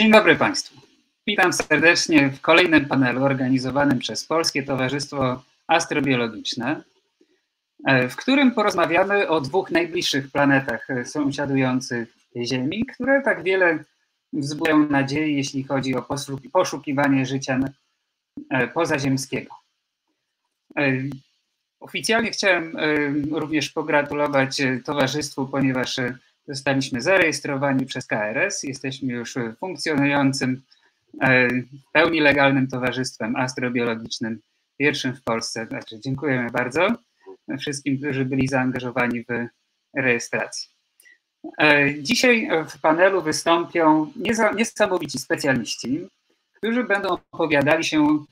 Dzień dobry Państwu. Witam serdecznie w kolejnym panelu organizowanym przez Polskie Towarzystwo Astrobiologiczne, e, w którym porozmawiamy o dwóch najbliższych planetach e, sąsiadujących Ziemi, które tak wiele wzbudzają nadziei, jeśli chodzi o poszukiwanie życia e, pozaziemskiego. Oficjalnie chciałem również pogratulować towarzystwu, ponieważ zostaliśmy zarejestrowani przez KRS. Jesteśmy już funkcjonującym, w pełni legalnym towarzystwem astrobiologicznym, pierwszym w Polsce. Także dziękujemy bardzo wszystkim, którzy byli zaangażowani w rejestracji. Dzisiaj w panelu wystąpią niesamowici specjaliści, którzy będą opowiadali się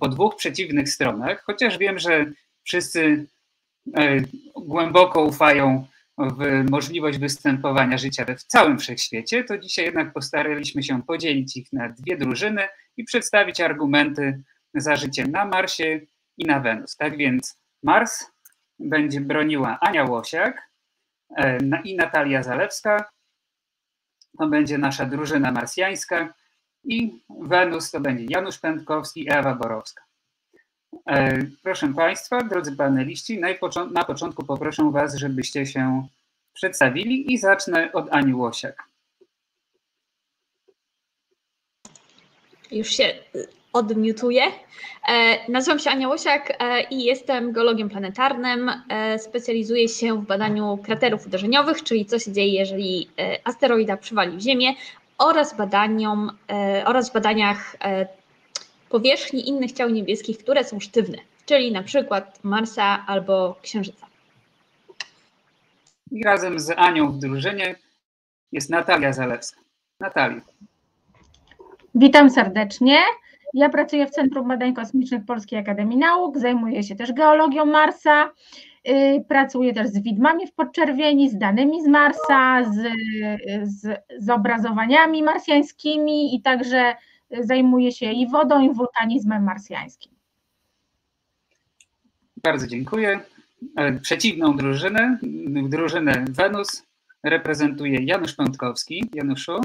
po dwóch przeciwnych stronach, chociaż wiem, że wszyscy głęboko ufają w możliwość występowania życia w całym wszechświecie, to dzisiaj jednak postaraliśmy się podzielić ich na dwie drużyny i przedstawić argumenty za życiem na Marsie i na Wenus. Tak więc Mars będzie broniła Ania Łosiak e, i Natalia Zalewska. To będzie nasza drużyna marsjańska i Wenus to będzie Janusz Pędkowski i Ewa Borowska. E, proszę Państwa, drodzy paneliści, na początku poproszę Was, żebyście się przedstawili i zacznę od Ani Łosiak. Już się odmiutuję. E, nazywam się Ania Łosiak e, i jestem geologiem planetarnym. Specjalizuję się w badaniu kraterów uderzeniowych, czyli co się dzieje, jeżeli asteroida przywali w Ziemię oraz, badaniom, oraz badaniach powierzchni innych ciał niebieskich, które są sztywne, czyli na przykład Marsa albo Księżyca. I razem z Anią w drużynie jest Natalia Zalewska. Natalia. Witam serdecznie. Ja pracuję w Centrum Badań Kosmicznych Polskiej Akademii Nauk, zajmuję się też geologią Marsa, y, pracuję też z widmami w podczerwieni, z danymi z Marsa, z, z, z obrazowaniami marsjańskimi i także zajmuje się i wodą, i wulkanizmem marsjańskim. Bardzo dziękuję. E, przeciwną drużynę, drużynę Wenus, reprezentuje Janusz Pątkowski. Januszu.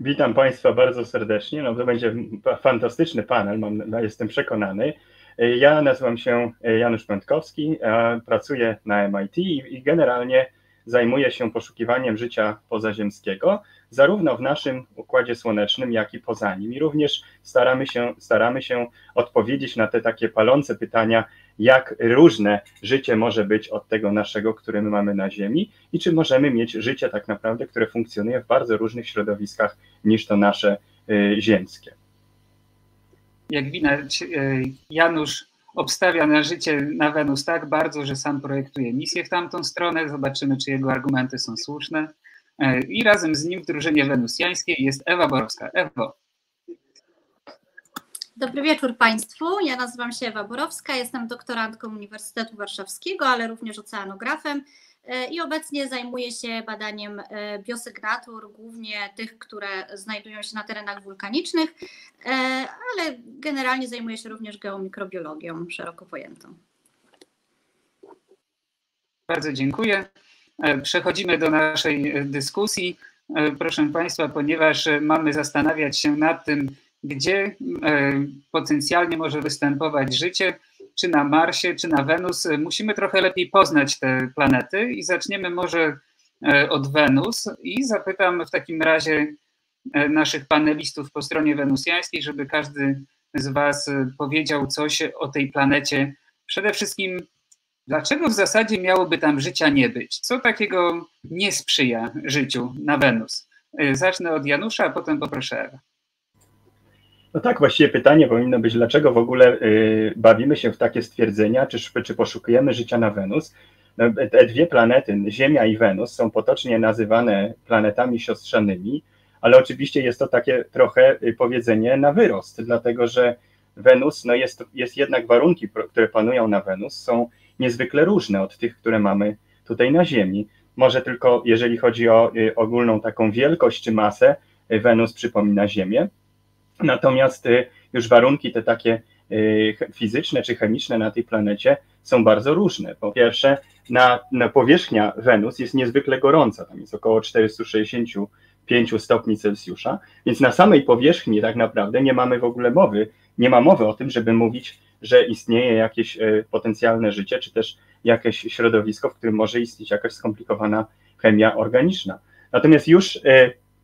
Witam Państwa bardzo serdecznie. No to będzie fantastyczny panel, mam, no, jestem przekonany. E, ja nazywam się Janusz Pętkowski, pracuję na MIT i generalnie zajmuje się poszukiwaniem życia pozaziemskiego, zarówno w naszym układzie słonecznym, jak i poza nim. I również staramy się, staramy się odpowiedzieć na te takie palące pytania, jak różne życie może być od tego naszego, które my mamy na Ziemi i czy możemy mieć życie tak naprawdę, które funkcjonuje w bardzo różnych środowiskach niż to nasze y, ziemskie. Jak widać, y, Janusz obstawia na życie na Wenus tak bardzo, że sam projektuje misję w tamtą stronę. Zobaczymy, czy jego argumenty są słuszne. E, I razem z nim w drużynie wenusjańskiej jest Ewa Borowska. Ewo. Dobry wieczór Państwu. Ja nazywam się Ewa Borowska, jestem doktorantką Uniwersytetu Warszawskiego, ale również oceanografem i obecnie zajmuje się badaniem e, biosygnatur, głównie tych, które znajdują się na terenach wulkanicznych, e, ale generalnie zajmuje się również geomikrobiologią szeroko pojętą. Bardzo dziękuję. Przechodzimy do naszej dyskusji. Proszę Państwa, ponieważ mamy zastanawiać się nad tym, gdzie potencjalnie może występować życie, czy na Marsie, czy na Wenus, e, musimy trochę lepiej poznać te planety i zaczniemy może e, od Wenus i zapytam w takim razie e, naszych panelistów po stronie wenusjańskiej, żeby każdy z Was powiedział coś o tej planecie. Przede wszystkim, dlaczego w zasadzie miałoby tam życia nie być? Co takiego nie sprzyja życiu na Wenus? Zacznę od Janusza, a potem poproszę Ewę. No tak, właściwie pytanie powinno być, dlaczego w ogóle y, bawimy się w takie stwierdzenia, czy, czy poszukujemy życia na Wenus. No, te dwie planety, Ziemia i Wenus, są potocznie nazywane planetami siostrzanymi, ale oczywiście jest to takie trochę y, powiedzenie na wyrost, dlatego że Wenus, no jest, jest jednak warunki, które panują na Wenus, są niezwykle różne od tych, które mamy tutaj na Ziemi. Może tylko jeżeli chodzi o y, ogólną taką wielkość czy masę, Wenus przypomina Ziemię, Natomiast y, już warunki te takie y, fizyczne czy chemiczne na tej planecie są bardzo różne. Po pierwsze, na, na powierzchnia Wenus jest niezwykle gorąca, tam jest około 460 5 stopni Celsjusza, więc na samej powierzchni tak naprawdę nie mamy w ogóle mowy, nie ma mowy o tym, żeby mówić, że istnieje jakieś e, potencjalne życie, czy też jakieś środowisko, w którym może istnieć jakaś skomplikowana chemia organiczna. Natomiast już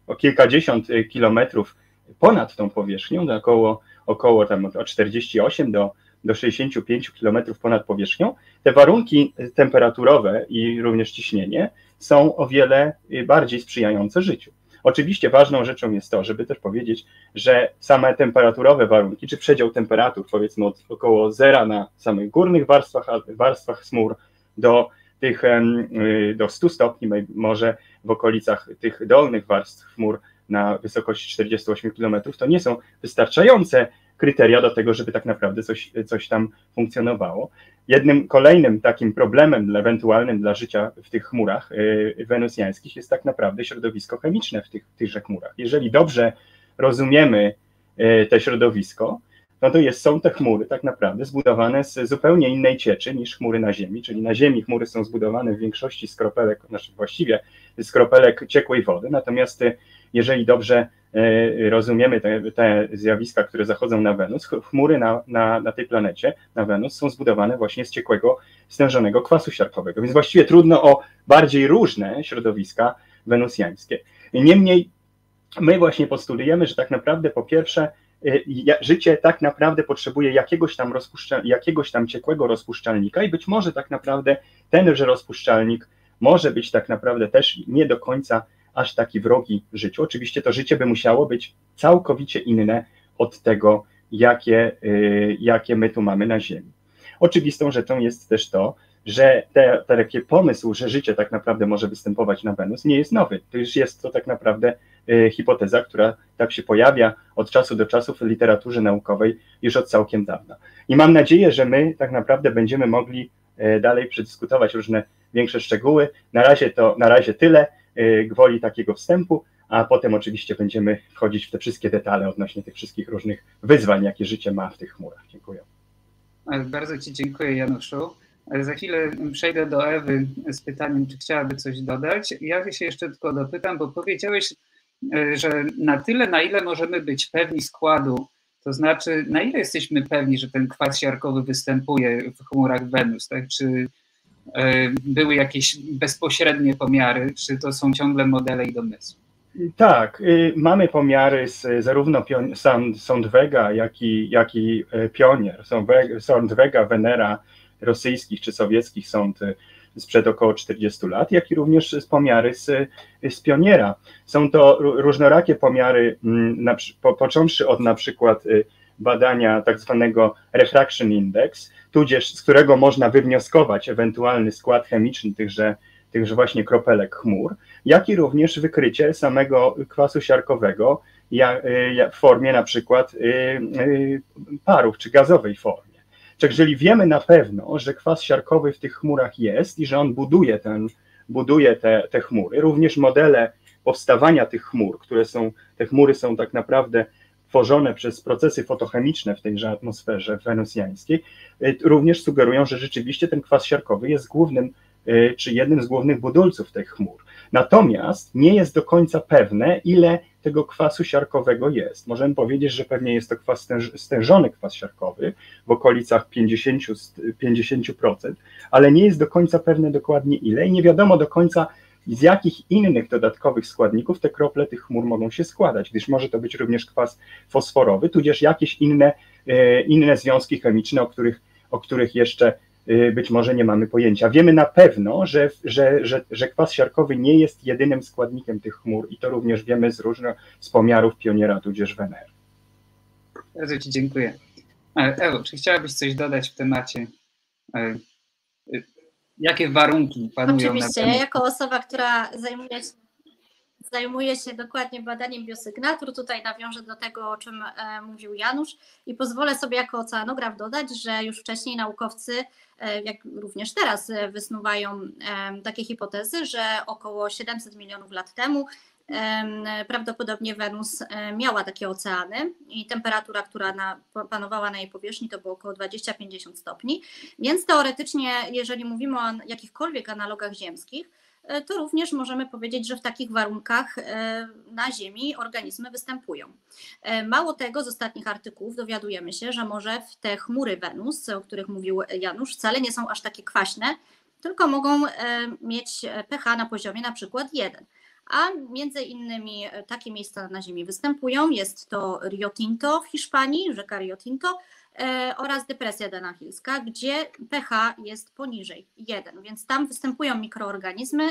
o kilkadziesiąt kilometrów ponad tą powierzchnią, około, około tam od 48 do, do 65 kilometrów ponad powierzchnią, te warunki temperaturowe i również ciśnienie są o wiele bardziej sprzyjające życiu. Oczywiście ważną rzeczą jest to, żeby też powiedzieć, że same temperaturowe warunki, czy przedział temperatur, powiedzmy od około zera na samych górnych warstwach, warstwach smur do tych y, do 100 stopni, może w okolicach tych dolnych warstw chmur na wysokości 48 km, to nie są wystarczające kryteria do tego, żeby tak naprawdę coś, coś tam funkcjonowało. Jednym kolejnym takim problemem ewentualnym dla życia w tych chmurach y, wenusjańskich jest tak naprawdę środowisko chemiczne w tych, tychże chmurach. Jeżeli dobrze rozumiemy y, te środowisko, no to jest, są te chmury tak naprawdę zbudowane z zupełnie innej cieczy niż chmury na Ziemi, czyli na Ziemi chmury są zbudowane w większości z kropelek, znaczy właściwie z kropelek ciekłej wody, natomiast y, jeżeli dobrze E, rozumiemy te, te, zjawiska, które zachodzą na Wenus, chmury na, na, na tej planecie, na Wenus, są zbudowane właśnie z ciekłego, stężonego kwasu siarkowego. Więc właściwie trudno o bardziej różne środowiska wenusjańskie. Niemniej my właśnie postulujemy, że tak naprawdę po pierwsze e, życie tak naprawdę potrzebuje jakiegoś tam, jakiegoś tam ciekłego rozpuszczalnika i być może tak naprawdę tenże rozpuszczalnik może być tak naprawdę też nie do końca aż taki wrogi życiu. Oczywiście to życie by musiało być całkowicie inne od tego, jakie, y, jakie my tu mamy na Ziemi. Oczywistą rzeczą jest też to, że te, te taki pomysł, że życie tak naprawdę może występować na Wenus, nie jest nowy. To już jest to tak naprawdę y, hipoteza, która tak się pojawia od czasu do czasu w literaturze naukowej już od całkiem dawna. I mam nadzieję, że my tak naprawdę będziemy mogli y, dalej przedyskutować różne większe szczegóły. Na razie to na razie tyle. Y, gwoli takiego wstępu, a potem oczywiście będziemy wchodzić w te wszystkie detale odnośnie tych wszystkich różnych wyzwań, jakie życie ma w tych chmurach. Dziękuję. Bardzo Ci dziękuję, Januszu. Za chwilę przejdę do Ewy z pytaniem, czy chciałaby coś dodać. Ja się jeszcze tylko dopytam, bo powiedziałeś, y, że na tyle, na ile możemy być pewni składu, to znaczy na ile jesteśmy pewni, że ten kwas siarkowy występuje w chmurach Wenus, tak? Czy E, były jakieś bezpośrednie pomiary, czy to są ciągle modele i domysły? Tak, y, mamy pomiary z zarówno Sondwega, jak i, jak i e, Pionier. Sondwega, Venera rosyjskich czy sowieckich sąd y, sprzed około 40 lat, jak i również z pomiary z, z Pioniera. Są to różnorakie pomiary, mm, na, po, począwszy od na przykład y, badania tak zwanego refraction index, tudzież z którego można wywnioskować ewentualny skład chemiczny tychże, tychże właśnie kropelek chmur, jak i również wykrycie samego kwasu siarkowego w formie na przykład y, y, parów czy gazowej formie. Czyli wiemy na pewno, że kwas siarkowy w tych chmurach jest i że on buduje, ten, buduje te, te chmury, również modele powstawania tych chmur, które są, te chmury są tak naprawdę tworzone przez procesy fotochemiczne w tejże atmosferze wenusjańskiej, y, również sugerują, że rzeczywiście ten kwas siarkowy jest głównym, y, czy jednym z głównych budulców tych chmur. Natomiast nie jest do końca pewne, ile tego kwasu siarkowego jest. Możemy powiedzieć, że pewnie jest to kwas stężony kwas siarkowy w okolicach 50%, 50%, ale nie jest do końca pewne dokładnie ile i nie wiadomo do końca, z jakich innych dodatkowych składników te krople tych chmur mogą się składać, gdyż może to być również kwas fosforowy, tudzież jakieś inne, e, inne związki chemiczne, o których, o których jeszcze e, być może nie mamy pojęcia. Wiemy na pewno, że, że, że, że kwas siarkowy nie jest jedynym składnikiem tych chmur i to również wiemy z różnych z pomiarów pioniera tudzież Wener. Bardzo Ci dziękuję. E, Ewo, czy chciałabyś coś dodać w temacie jakie warunki panują Oczywiście, na jako osoba, która zajmuje się, zajmuje się dokładnie badaniem biosygnatur, tutaj nawiążę do tego, o czym e, mówił Janusz i pozwolę sobie jako oceanograf dodać, że już wcześniej naukowcy, e, jak również teraz, e, wysnuwają takie hipotezy, że około 700 milionów lat temu prawdopodobnie Wenus miała takie oceany i temperatura, która na, panowała na jej powierzchni to było około 20-50 stopni, więc teoretycznie, jeżeli mówimy o jakichkolwiek analogach ziemskich, e, to również możemy powiedzieć, że w takich warunkach na Ziemi organizmy występują. Mało tego, z ostatnich artykułów dowiadujemy się, że może te chmury Wenus, o których mówił Janusz, wcale nie są aż takie kwaśne, tylko mogą mieć pH na poziomie na przykład 1 a między innymi e, takie miejsca na Ziemi występują. Jest to Rio Tinto w Hiszpanii, rzeka Rio Tinto e, oraz depresja danachilska, gdzie pH jest poniżej 1, więc tam występują mikroorganizmy,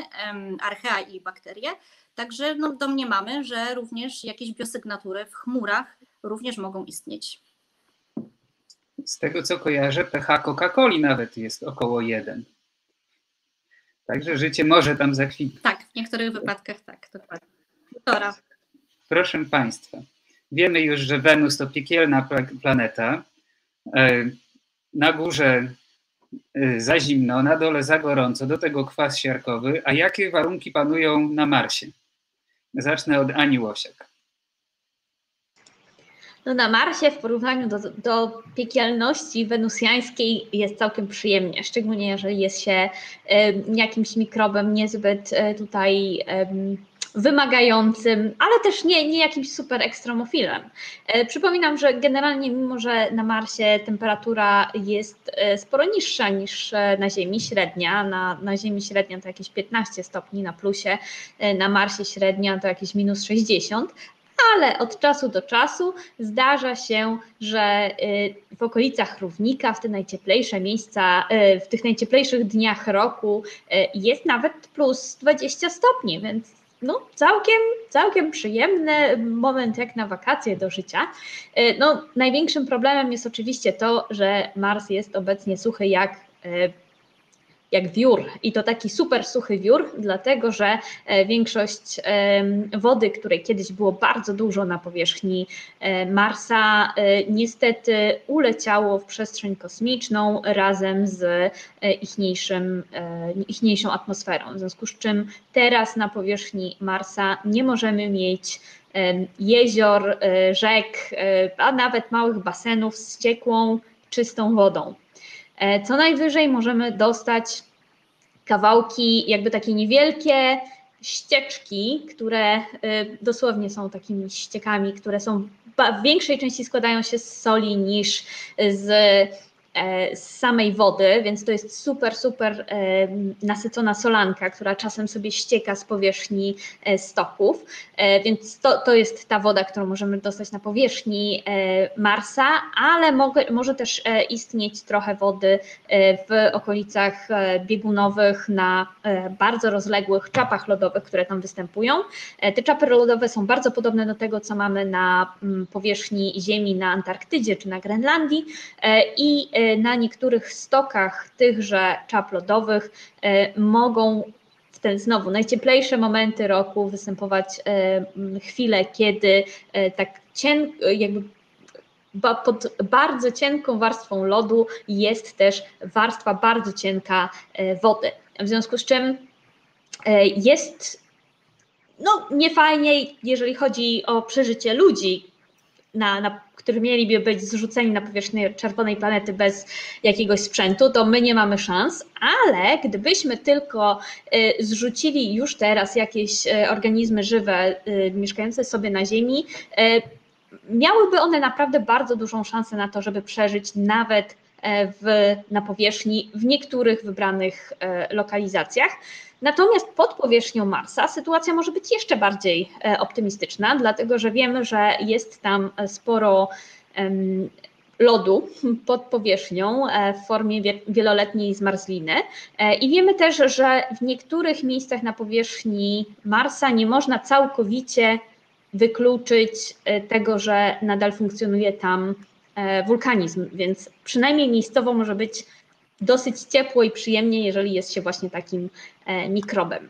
archea i bakterie, także no, domniemamy, że również jakieś biosygnatury w chmurach również mogą istnieć. Z tego co kojarzę, pH Coca-Coli nawet jest około 1. Także życie może tam zakwitnąć. Tak, niektórych wypadkach tak, dokładnie. Półtora. Proszę Państwa, wiemy już, że Wenus to piekielna planeta. E, na górze e, za zimno, na dole za gorąco, do tego kwas siarkowy. A jakie warunki panują na Marsie? Zacznę od Ani Łosiak. No na Marsie w porównaniu do, do piekielności wenusjańskiej jest całkiem przyjemnie, szczególnie jeżeli jest się jakimś mikrobem niezbyt e, tutaj wymagającym, ale też nie, nie jakimś super ekstremofilem. E, przypominam, że generalnie mimo, że na Marsie temperatura jest e, sporo niższa niż na Ziemi, średnia, na, na Ziemi średnia to jakieś 15 stopni na plusie, na Marsie średnia to jakieś minus 60, ale od czasu do czasu zdarza się, że y, w okolicach równika, w te najcieplejsze miejsca, y, w tych najcieplejszych dniach roku y, jest nawet plus 20 stopni, więc no, całkiem, całkiem przyjemny moment jak na wakacje do życia. No, największym problemem jest oczywiście to, że Mars jest obecnie suchy jak jak wiór i to taki super suchy wiór, dlatego że e, większość wody, której kiedyś było bardzo dużo na powierzchni e, Marsa, e, niestety uleciało w przestrzeń kosmiczną razem z ichniejszym, ichniejszą atmosferą. W związku z czym teraz na powierzchni Marsa nie możemy mieć jezior, rzek, a nawet małych basenów z ciekłą, czystą wodą. E, co najwyżej możemy dostać kawałki, jakby takie niewielkie ścieczki, które e, dosłownie są takimi ściekami, które są w większej części składają się z soli niż z z samej wody, więc to jest super, super e, nasycona solanka, która czasem sobie ścieka z powierzchni e, stoków, więc to, to jest ta woda, którą możemy dostać na powierzchni Marsa, ale mogę, może też istnieć trochę wody w okolicach biegunowych na bardzo rozległych czapach lodowych, które tam występują. Te czapy lodowe są bardzo podobne do tego, co mamy na mm, powierzchni Ziemi na Antarktydzie czy na Grenlandii i na niektórych stokach tychże czap lodowych e, mogą w te znowu najcieplejsze momenty roku występować e, chwile, kiedy e, tak cienko, jakby pod bardzo cienką warstwą lodu jest też warstwa bardzo cienka wody. W związku z czym jest no, niefajnie, jeżeli chodzi o przeżycie ludzi, na, na, którzy mieliby być zrzuceni na powierzchnię czerwonej planety bez jakiegoś sprzętu, to my nie mamy szans, ale gdybyśmy tylko y, zrzucili już teraz jakieś y, organizmy żywe y, mieszkające sobie na Ziemi, miałyby one naprawdę bardzo dużą szansę na to, żeby przeżyć nawet w, na powierzchni w niektórych wybranych lokalizacjach. Natomiast pod powierzchnią Marsa sytuacja może być jeszcze bardziej e, optymistyczna, dlatego że wiemy, że jest tam sporo lodu pod powierzchnią e, w formie wieloletniej zmarzliny. E, I wiemy też, że w niektórych miejscach na powierzchni Marsa nie można całkowicie wykluczyć tego, że nadal funkcjonuje tam wulkanizm, więc przynajmniej miejscowo może być dosyć ciepło i przyjemnie, jeżeli jest się właśnie takim e, mikrobem.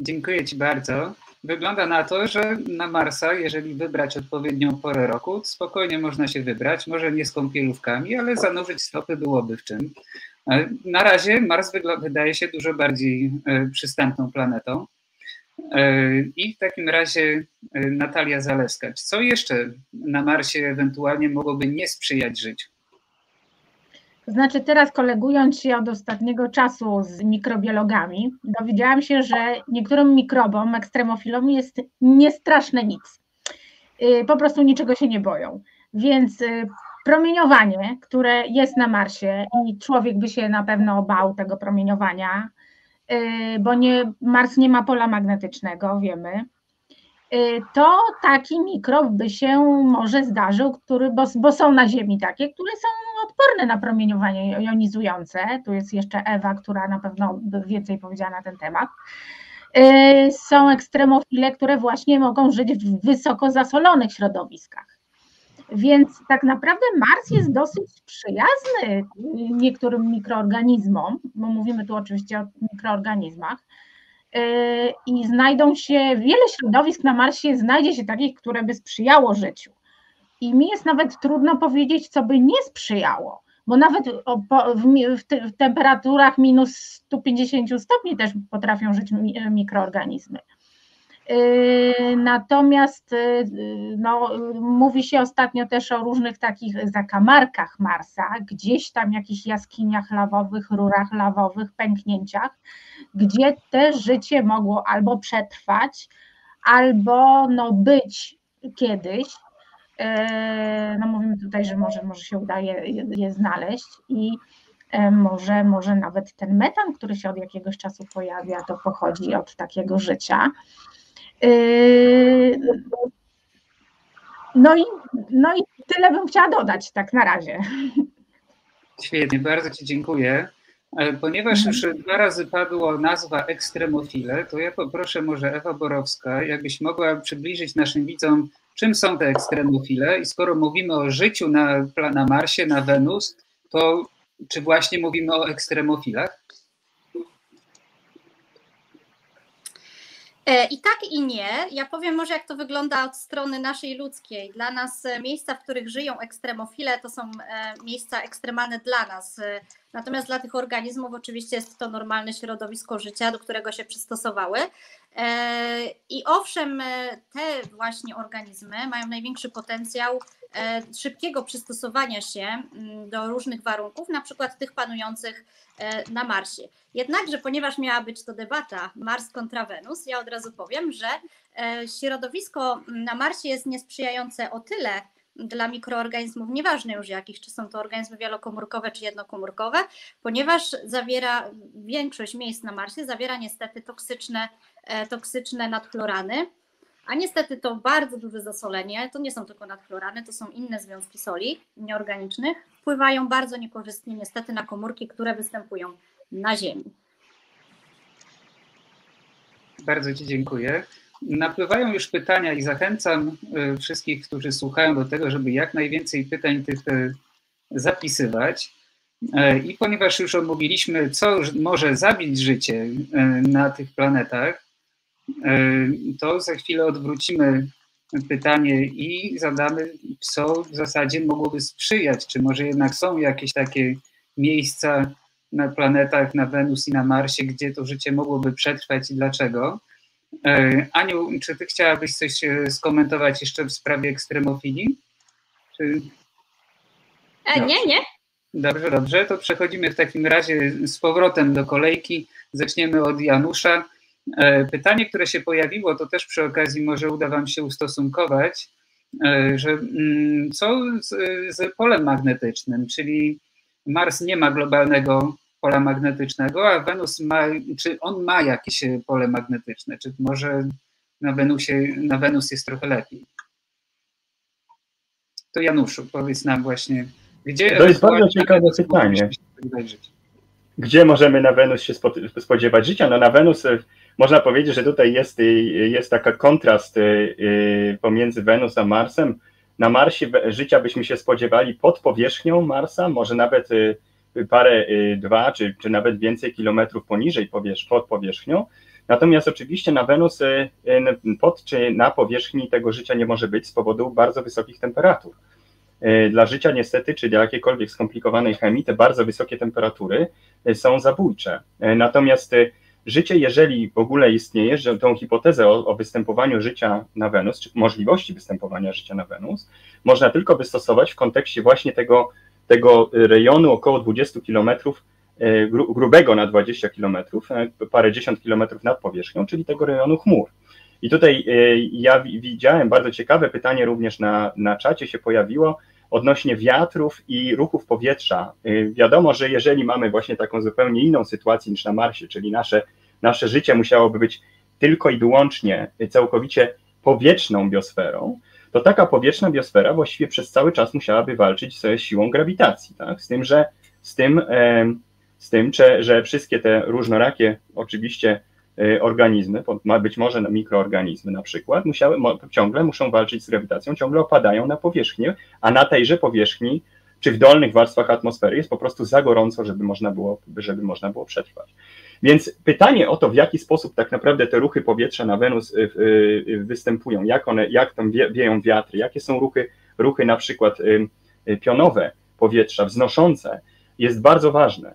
Dziękuję Ci bardzo. Wygląda na to, że na Marsa, jeżeli wybrać odpowiednią porę roku, spokojnie można się wybrać, może nie z kąpielówkami, ale zanurzyć stopy byłoby w czym. E, na razie Mars wydaje się dużo bardziej e, przystępną planetą. I w takim razie Natalia Zaleska, co jeszcze na Marsie ewentualnie mogłoby nie sprzyjać życiu? Znaczy teraz kolegując się od ostatniego czasu z mikrobiologami, dowiedziałam się, że niektórym mikrobom, ekstremofilom jest niestraszne nic. Y, po prostu niczego się nie boją. Więc promieniowanie, które jest na Marsie i człowiek by się na pewno bał tego promieniowania, bo nie, Mars nie ma pola magnetycznego, wiemy, to taki mikrob by się może zdarzył, który, bo, bo są na Ziemi takie, które są odporne na promieniowanie jonizujące. Tu jest jeszcze Ewa, która na pewno więcej powiedziała na ten temat. Są ekstremofile, które właśnie mogą żyć w wysoko zasolonych środowiskach. Więc tak naprawdę Mars jest dosyć przyjazny niektórym mikroorganizmom, bo mówimy tu oczywiście o mikroorganizmach. Yy, I znajdą się, wiele środowisk na Marsie znajdzie się takich, które by sprzyjało życiu. I mi jest nawet trudno powiedzieć, co by nie sprzyjało, bo nawet w, temperaturach minus 150 stopni też potrafią żyć mikroorganizmy. Yy, natomiast yy, no, mówi się ostatnio też o różnych takich zakamarkach Marsa, gdzieś tam jakichś jaskiniach lawowych, rurach lawowych, pęknięciach, gdzie też życie mogło albo przetrwać, albo no, być kiedyś. Yy, no mówimy tutaj, że może, może się udaje je znaleźć i może, może nawet ten metan, który się od jakiegoś czasu pojawia, to pochodzi od takiego życia. Yy, no i, no i tyle bym chciała dodać tak na razie. Świetnie, bardzo Ci dziękuję. E, ponieważ już dwa razy padła nazwa ekstremofile, to ja poproszę może Ewa Borowska, jakbyś mogła przybliżyć naszym widzom, czym są te ekstremofile i skoro mówimy o życiu na, na Marsie, na Wenus, to czy właśnie mówimy o ekstremofilach? I tak i nie. Ja powiem może, jak to wygląda od strony naszej ludzkiej. Dla nas e, miejsca, w których żyją ekstremofile, to są e, miejsca ekstremalne dla nas. Natomiast dla tych organizmów oczywiście jest to normalne środowisko życia, do którego się przystosowały. I owszem, te właśnie organizmy mają największy potencjał E, szybkiego przystosowania się mm, do różnych warunków, na przykład tych panujących e, na Marsie. Jednakże, ponieważ miała być to debata Mars kontra Wenus, ja od razu powiem, że e, środowisko na Marsie jest niesprzyjające o tyle dla mikroorganizmów, nieważne już jakich, czy są to organizmy wielokomórkowe, czy jednokomórkowe, ponieważ zawiera większość miejsc na Marsie, zawiera niestety toksyczne, toksyczne nadchlorany a niestety to bardzo duże zasolenie, to nie są tylko nadchlorany, to są inne związki soli nieorganicznych, wpływają bardzo niekorzystnie niestety na komórki, które występują na Ziemi. Bardzo Ci dziękuję. Napływają już pytania i zachęcam y, wszystkich, którzy słuchają do tego, żeby jak najwięcej pytań tych y, zapisywać. Y, I ponieważ już omówiliśmy, co może zabić życie na tych planetach, E, to za chwilę odwrócimy pytanie i zadamy, co w zasadzie mogłoby sprzyjać, czy może jednak są jakieś takie miejsca na planetach, na Wenus i na Marsie, gdzie to życie mogłoby przetrwać i dlaczego. E, Aniu, czy ty chciałabyś coś e, skomentować jeszcze w sprawie ekstremofilii? Czy... E, nie, nie. Dobrze, dobrze. To przechodzimy w takim razie z powrotem do kolejki. Zaczniemy od Janusza. E, pytanie, które się pojawiło, to też przy okazji może uda Wam się ustosunkować, e, że mm, co z, z polem magnetycznym, czyli Mars nie ma globalnego pola magnetycznego, a Wenus ma, czy on ma jakieś pole magnetyczne, czy może na Wenusie, na Wenus jest trochę lepiej? To Januszu, powiedz nam właśnie, gdzie... To jest bardzo ciekawe pytanie. Gdzie możemy na Wenus się spodziewać życia? No na Wenus można powiedzieć, że tutaj jest, y, jest taki kontrast y, y, pomiędzy Wenus a Marsem. Na Marsie życia byśmy się spodziewali pod powierzchnią Marsa, może nawet parę, dwa czy, czy nawet więcej kilometrów poniżej powierz pod powierzchnią. Natomiast oczywiście na Wenus pod czy na powierzchni tego życia nie może być z powodu bardzo wysokich temperatur. Dla życia niestety, czy dla jakiejkolwiek skomplikowanej chemii, te bardzo wysokie temperatury są zabójcze. Natomiast życie, jeżeli w ogóle istnieje, że tą hipotezę o, o, występowaniu życia na Wenus, czy możliwości występowania życia na Wenus, można tylko wystosować w kontekście właśnie tego, tego rejonu około 20 kilometrów grubego na 20 kilometrów, parę dziesiąt kilometrów nad powierzchnią, czyli tego rejonu chmur. I tutaj ja widziałem bardzo ciekawe pytanie również na, na czacie się pojawiło odnośnie wiatrów i ruchów powietrza. Wiadomo, że jeżeli mamy właśnie taką zupełnie inną sytuację niż na Marsie, czyli nasze, nasze życie musiałoby być tylko i wyłącznie całkowicie powietrzną biosferą, to taka powietrzna biosfera właściwie przez cały czas musiałaby walczyć ze siłą grawitacji, tak? z tym, że z tym, z tym że wszystkie te różnorakie oczywiście organizmy, być może mikroorganizmy na przykład, musiały, ciągle muszą walczyć z grawitacją, ciągle opadają na powierzchnię, a na tejże powierzchni czy w dolnych warstwach atmosfery jest po prostu za gorąco, żeby można było, żeby można było przetrwać. Więc pytanie o to, w jaki sposób tak naprawdę te ruchy powietrza na Wenus y, y, występują, jak one, jak tam wieją wiatry, jakie są ruchy, ruchy na przykład pionowe powietrza, wznoszące, jest bardzo ważne.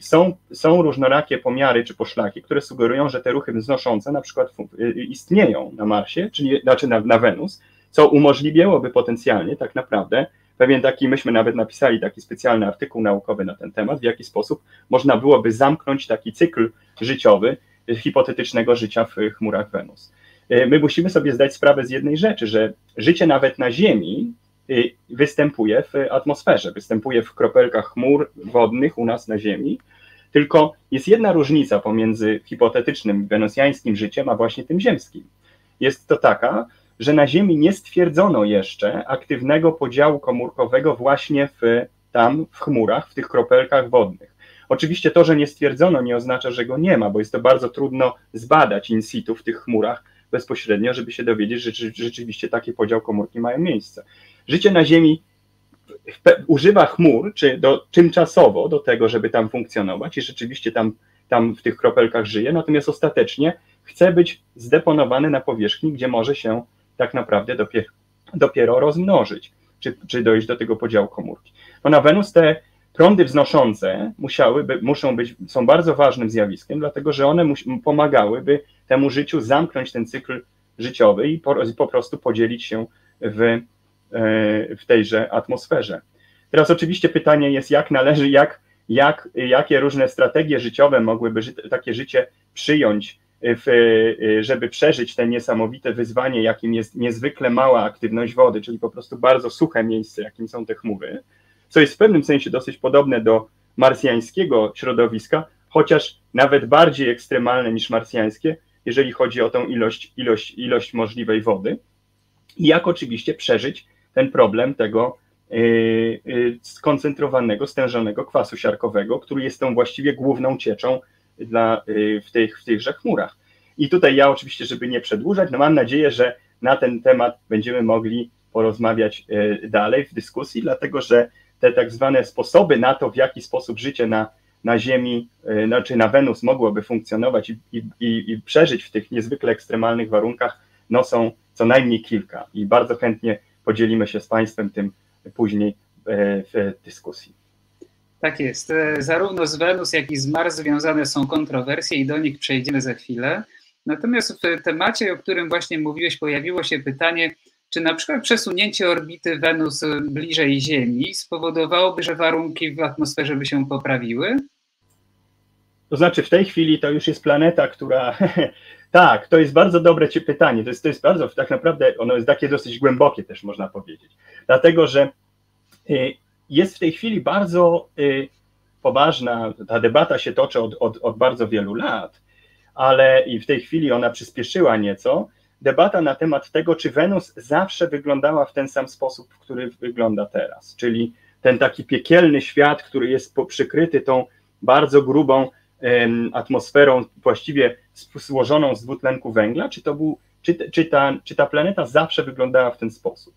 Są, są różnorakie pomiary czy poszlaki, które sugerują, że te ruchy wznoszące na przykład istnieją na Marsie, czyli znaczy na, na Wenus, co umożliwiałoby potencjalnie tak naprawdę pewien taki, myśmy nawet napisali taki specjalny artykuł naukowy na ten temat, w jaki sposób można byłoby zamknąć taki cykl życiowy hipotetycznego życia w chmurach Wenus. E, my musimy sobie zdać sprawę z jednej rzeczy, że życie nawet na Ziemi e, występuje w atmosferze, występuje w kropelkach chmur wodnych u nas na Ziemi, tylko jest jedna różnica pomiędzy hipotetycznym wenusjańskim życiem, a właśnie tym ziemskim. Jest to taka, że na Ziemi nie stwierdzono jeszcze aktywnego podziału komórkowego właśnie w, tam w chmurach, w tych kropelkach wodnych. Oczywiście to, że nie stwierdzono, nie oznacza, że go nie ma, bo jest to bardzo trudno zbadać in situ w tych chmurach bezpośrednio, żeby się dowiedzieć, że rzeczywiście taki podział komórki mają miejsce. Życie na Ziemi używa chmur, czy do, tymczasowo do tego, żeby tam funkcjonować i rzeczywiście tam, tam w tych kropelkach żyje, natomiast ostatecznie chce być zdeponowany na powierzchni, gdzie może się tak naprawdę dopiero, dopiero rozmnożyć, czy, czy dojść do tego podziału komórki. No na Wenus te prądy wznoszące musiałyby, muszą być, są bardzo ważnym zjawiskiem, dlatego że one pomagałyby temu życiu zamknąć ten cykl życiowy i po, po prostu podzielić się w, w tejże atmosferze. Teraz oczywiście pytanie jest, jak należy, jak, jak, jakie różne strategie życiowe mogłyby ży takie życie przyjąć w, y, żeby przeżyć te niesamowite wyzwanie, jakim jest niezwykle mała aktywność wody, czyli po prostu bardzo suche miejsce, jakim są te chmury, co jest w pewnym sensie dosyć podobne do marsjańskiego środowiska, chociaż nawet bardziej ekstremalne niż marsjańskie, jeżeli chodzi o tą ilość, ilość, ilość możliwej wody. I jak oczywiście przeżyć ten problem tego yy, yy, skoncentrowanego, stężonego kwasu siarkowego, który jest tą właściwie główną cieczą dla, y, w, tych, w tychże chmurach. I tutaj ja oczywiście, żeby nie przedłużać, no mam nadzieję, że na ten temat będziemy mogli porozmawiać y, dalej w dyskusji, dlatego że te tak zwane sposoby na to, w jaki sposób życie na, na Ziemi, y, znaczy na Wenus mogłoby funkcjonować i, i, i przeżyć w tych niezwykle ekstremalnych warunkach, no są co najmniej kilka i bardzo chętnie podzielimy się z Państwem tym później w dyskusji. Tak jest. E, zarówno z Wenus, jak i z Mars związane są kontrowersje i do nich przejdziemy za chwilę. Natomiast w temacie, o którym właśnie mówiłeś, pojawiło się pytanie, czy na przykład przesunięcie orbity Wenus bliżej Ziemi spowodowałoby, że warunki w atmosferze by się poprawiły? To znaczy, w tej chwili to już jest planeta, która. tak, to jest bardzo dobre ci pytanie. To jest, to jest bardzo, tak naprawdę, ono jest takie dosyć głębokie, też można powiedzieć. Dlatego, że y, jest w tej chwili bardzo y, poważna, ta debata się toczy od, od, od bardzo wielu lat, ale i w tej chwili ona przyspieszyła nieco. Debata na temat tego, czy Wenus zawsze wyglądała w ten sam sposób, w który wygląda teraz, czyli ten taki piekielny świat, który jest przykryty tą bardzo grubą atmosferą, właściwie złożoną z dwutlenku węgla, czy to był, czy, czy, ta, czy ta planeta zawsze wyglądała w ten sposób.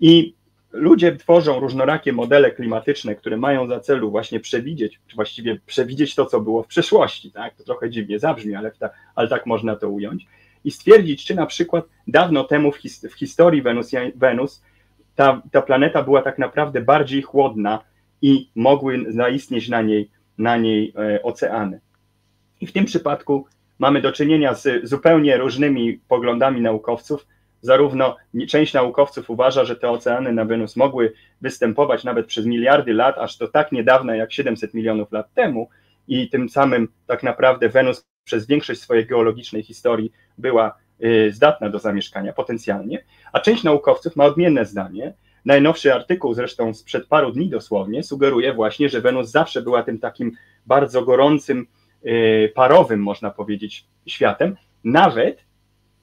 I ludzie tworzą różnorakie modele klimatyczne, które mają za celu właśnie przewidzieć, czy właściwie przewidzieć to, co było w przeszłości, tak? To trochę dziwnie zabrzmi, ale, ta, ale tak można to ująć. I stwierdzić, czy na przykład dawno temu w, his, w historii Wenus, Wenus ta, ta planeta była tak naprawdę bardziej chłodna i mogły zaistnieć na niej, na niej e, oceany. I w tym przypadku mamy do czynienia z zupełnie różnymi poglądami naukowców, zarówno część naukowców uważa, że te oceany na Wenus mogły występować nawet przez miliardy lat, aż to tak niedawno jak 700 milionów lat temu, i tym samym tak naprawdę Wenus przez większość swojej geologicznej historii była y, zdatna do zamieszkania potencjalnie, a część naukowców ma odmienne zdanie. Najnowszy artykuł, zresztą sprzed paru dni dosłownie, sugeruje właśnie, że Wenus zawsze była tym takim bardzo gorącym, y, parowym, można powiedzieć, światem, nawet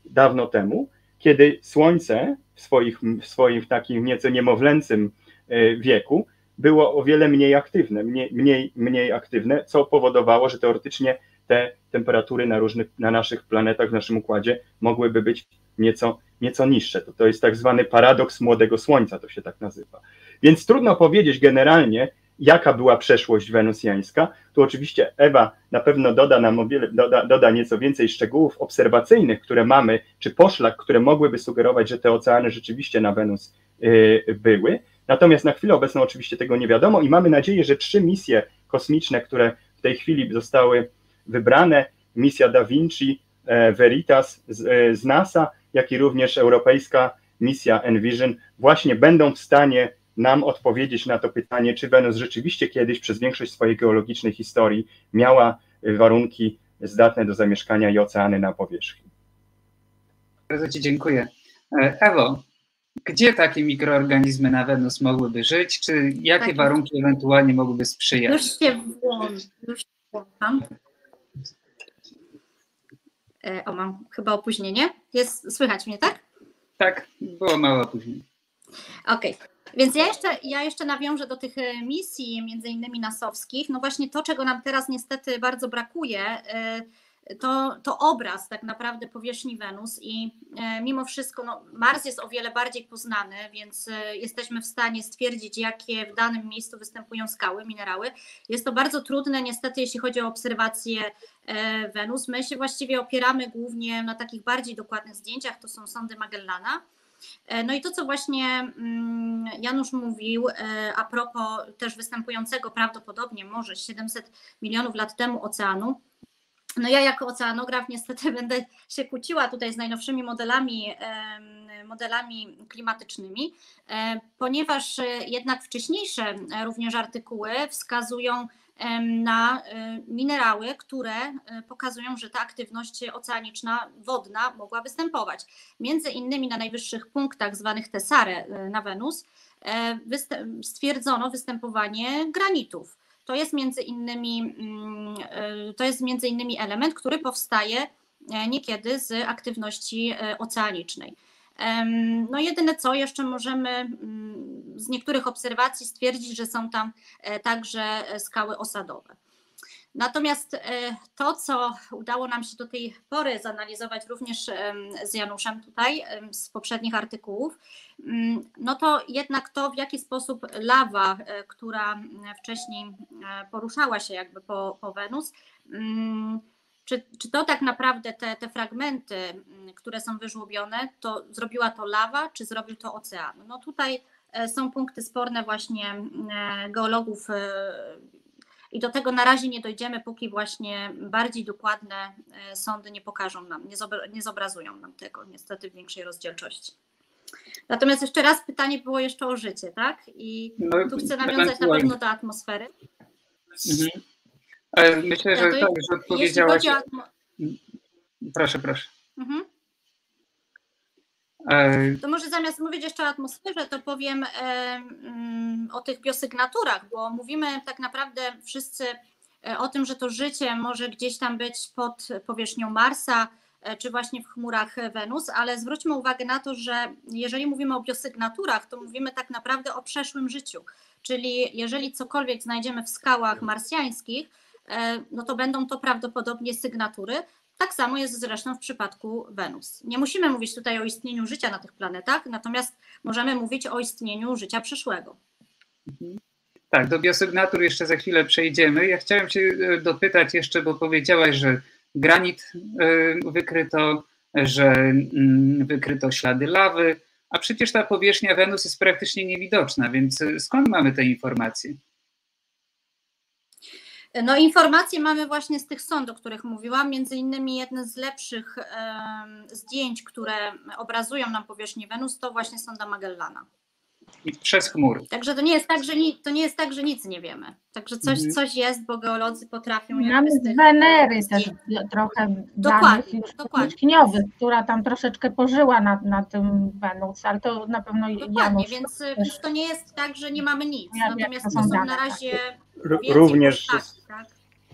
dawno temu, kiedy Słońce w, swoich, w swoim takim nieco niemowlęcym y, wieku było o wiele mniej aktywne, mniej, mniej, mniej aktywne, co powodowało, że teoretycznie te temperatury na różnych, na naszych planetach, w naszym układzie mogłyby być nieco, nieco niższe. To, to jest tak zwany paradoks młodego Słońca, to się tak nazywa. Więc trudno powiedzieć generalnie, jaka była przeszłość wenusjańska. Tu oczywiście Ewa na pewno doda nam wiele, doda, doda nieco więcej szczegółów obserwacyjnych, które mamy, czy poszlak, które mogłyby sugerować, że te oceany rzeczywiście na Wenus y, były. Natomiast na chwilę obecną oczywiście tego nie wiadomo i mamy nadzieję, że trzy misje kosmiczne, które w tej chwili zostały wybrane, misja Da Vinci, e, Veritas z, e, z NASA, jak i również europejska misja Envision, właśnie będą w stanie nam odpowiedzieć na to pytanie, czy Wenus rzeczywiście kiedyś przez większość swojej geologicznej historii miała warunki zdatne do zamieszkania i oceany na powierzchni. Bardzo Ci dziękuję. E, Ewo, gdzie takie mikroorganizmy na Wenus mogłyby żyć? Czy jakie tak. warunki ewentualnie mogłyby sprzyjać? Już się włączam. E, o, mam chyba opóźnienie. Jest, słychać mnie, tak? Tak, było małe opóźnienie. Okej. Okay. Więc ja jeszcze, ja jeszcze nawiążę do tych e, misji, między innymi nasowskich. No właśnie to, czego nam teraz niestety bardzo brakuje, e, to, to obraz tak naprawdę powierzchni Wenus i e, mimo wszystko no, Mars jest o wiele bardziej poznany, więc e, jesteśmy w stanie stwierdzić, jakie w danym miejscu występują skały, minerały. Jest to bardzo trudne niestety, jeśli chodzi o obserwację e, Wenus. My się właściwie opieramy głównie na takich bardziej dokładnych zdjęciach, to są sondy Magellana. No i to, co właśnie mm, Janusz mówił a propos też występującego prawdopodobnie może 700 milionów lat temu oceanu, no ja jako oceanograf niestety będę się kłóciła tutaj z najnowszymi modelami, modelami klimatycznymi, e, ponieważ jednak wcześniejsze e, również artykuły wskazują na e, minerały, które pokazują, że ta aktywność oceaniczna, wodna mogła występować. Między innymi na najwyższych punktach zwanych Tesare na Wenus stwierdzono występowanie granitów to jest między innymi, mm, e, to jest między innymi element, który powstaje e, niekiedy z aktywności e, oceanicznej. No jedyne co, jeszcze możemy mm, z niektórych obserwacji stwierdzić, że są tam także skały osadowe. Natomiast e, to, co udało nam się do tej pory zanalizować również z Januszem tutaj z poprzednich artykułów, mm, no to jednak to, w jaki sposób lawa, e, która wcześniej e, poruszała się jakby po, po Wenus, mm, czy, czy to tak naprawdę te, te fragmenty, które są wyżłobione, to zrobiła to lawa, czy zrobił to ocean? No tutaj są punkty sporne właśnie geologów i do tego na razie nie dojdziemy, póki właśnie bardziej dokładne e, sądy nie pokażą nam, nie, zobrazują nam tego niestety w większej rozdzielczości. Natomiast jeszcze raz pytanie było jeszcze o życie, tak? I no, tu chcę nawiązać na pewno do atmosfery. Mhm. Myślę, że tak, że odpowiedziałaś. Atmo... Proszę, proszę. Mhm. To może zamiast mówić jeszcze o atmosferze, to powiem mm, o tych biosygnaturach, bo mówimy tak naprawdę wszyscy e, o tym, że to życie może gdzieś tam być pod powierzchnią Marsa, e, czy właśnie w chmurach Wenus, ale zwróćmy uwagę na to, że jeżeli mówimy o biosygnaturach, to mówimy tak naprawdę o przeszłym życiu. Czyli jeżeli cokolwiek znajdziemy w skałach marsjańskich, e, no to będą to prawdopodobnie sygnatury, tak samo jest zresztą w przypadku Wenus. Nie musimy mówić tutaj o istnieniu życia na tych planetach, natomiast możemy mówić o istnieniu życia przyszłego. Mhm. Tak, do biosygnatur jeszcze za chwilę przejdziemy. Ja chciałem się e, dopytać jeszcze, bo powiedziałaś, że granit e, wykryto, że mm, wykryto ślady lawy, a przecież ta powierzchnia Wenus jest praktycznie niewidoczna, więc e, skąd mamy te informacje? No informacje mamy właśnie z tych sąd, o których mówiłam, między innymi jedne z lepszych zdjęć, które obrazują nam powierzchnię Wenus, to właśnie sonda Magellana. I przez chmury. Także to nie jest tak, że, ni, to nie jest tak, że nic nie wiemy. Także coś, mhm. coś jest, bo geolodzy potrafią Mamy z Wenery też trochę dokładnie, dokładnie. która tam troszeczkę pożyła na, na tym Wenus, ale to na pewno Dokładnie, Janusz więc też... to nie jest tak, że nie mamy nic. Ja Natomiast to są, są na razie tak. również tak?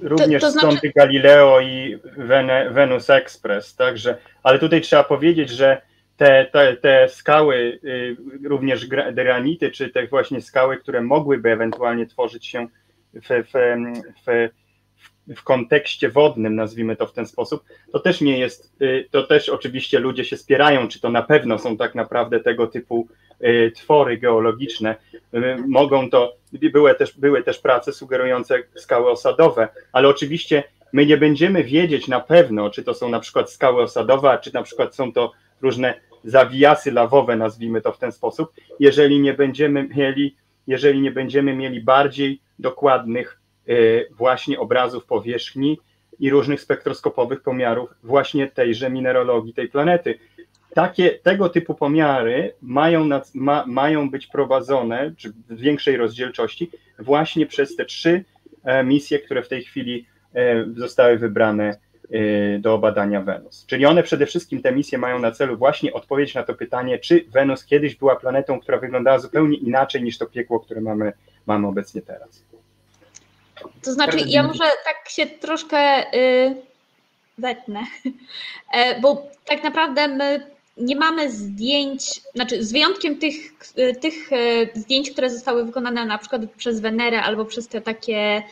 Również to, to znaczy... stąd Galileo i Venus Express, także, ale tutaj trzeba powiedzieć, że te, te, te skały, y, również granity, czy te właśnie skały, które mogłyby ewentualnie tworzyć się w, w, w, w kontekście wodnym, nazwijmy to w ten sposób, to też nie jest, y, to też oczywiście ludzie się spierają, czy to na pewno są tak naprawdę tego typu twory geologiczne. Mogą to, były też, były też prace sugerujące skały osadowe, ale oczywiście my nie będziemy wiedzieć na pewno, czy to są na przykład skały osadowe, czy na przykład są to różne zawijasy lawowe, nazwijmy to w ten sposób, jeżeli nie będziemy mieli, jeżeli nie będziemy mieli bardziej dokładnych y, właśnie obrazów powierzchni i różnych spektroskopowych pomiarów właśnie tejże mineralogii tej planety. Takie, tego typu pomiary mają, nad, ma, mają być prowadzone, czy w większej rozdzielczości, właśnie przez te trzy e, misje, które w tej chwili e, zostały wybrane Y, do badania Wenus. Czyli one przede wszystkim te misje mają na celu właśnie odpowiedź na to pytanie, czy Wenus kiedyś była planetą, która wyglądała zupełnie inaczej niż to piekło, które mamy, mamy obecnie teraz. To znaczy, ja może tak się troszkę yy, wetnę, e, bo tak naprawdę my nie mamy zdjęć, znaczy z wyjątkiem tych, tych e, zdjęć, które zostały wykonane na przykład przez Wenerę albo przez te takie e,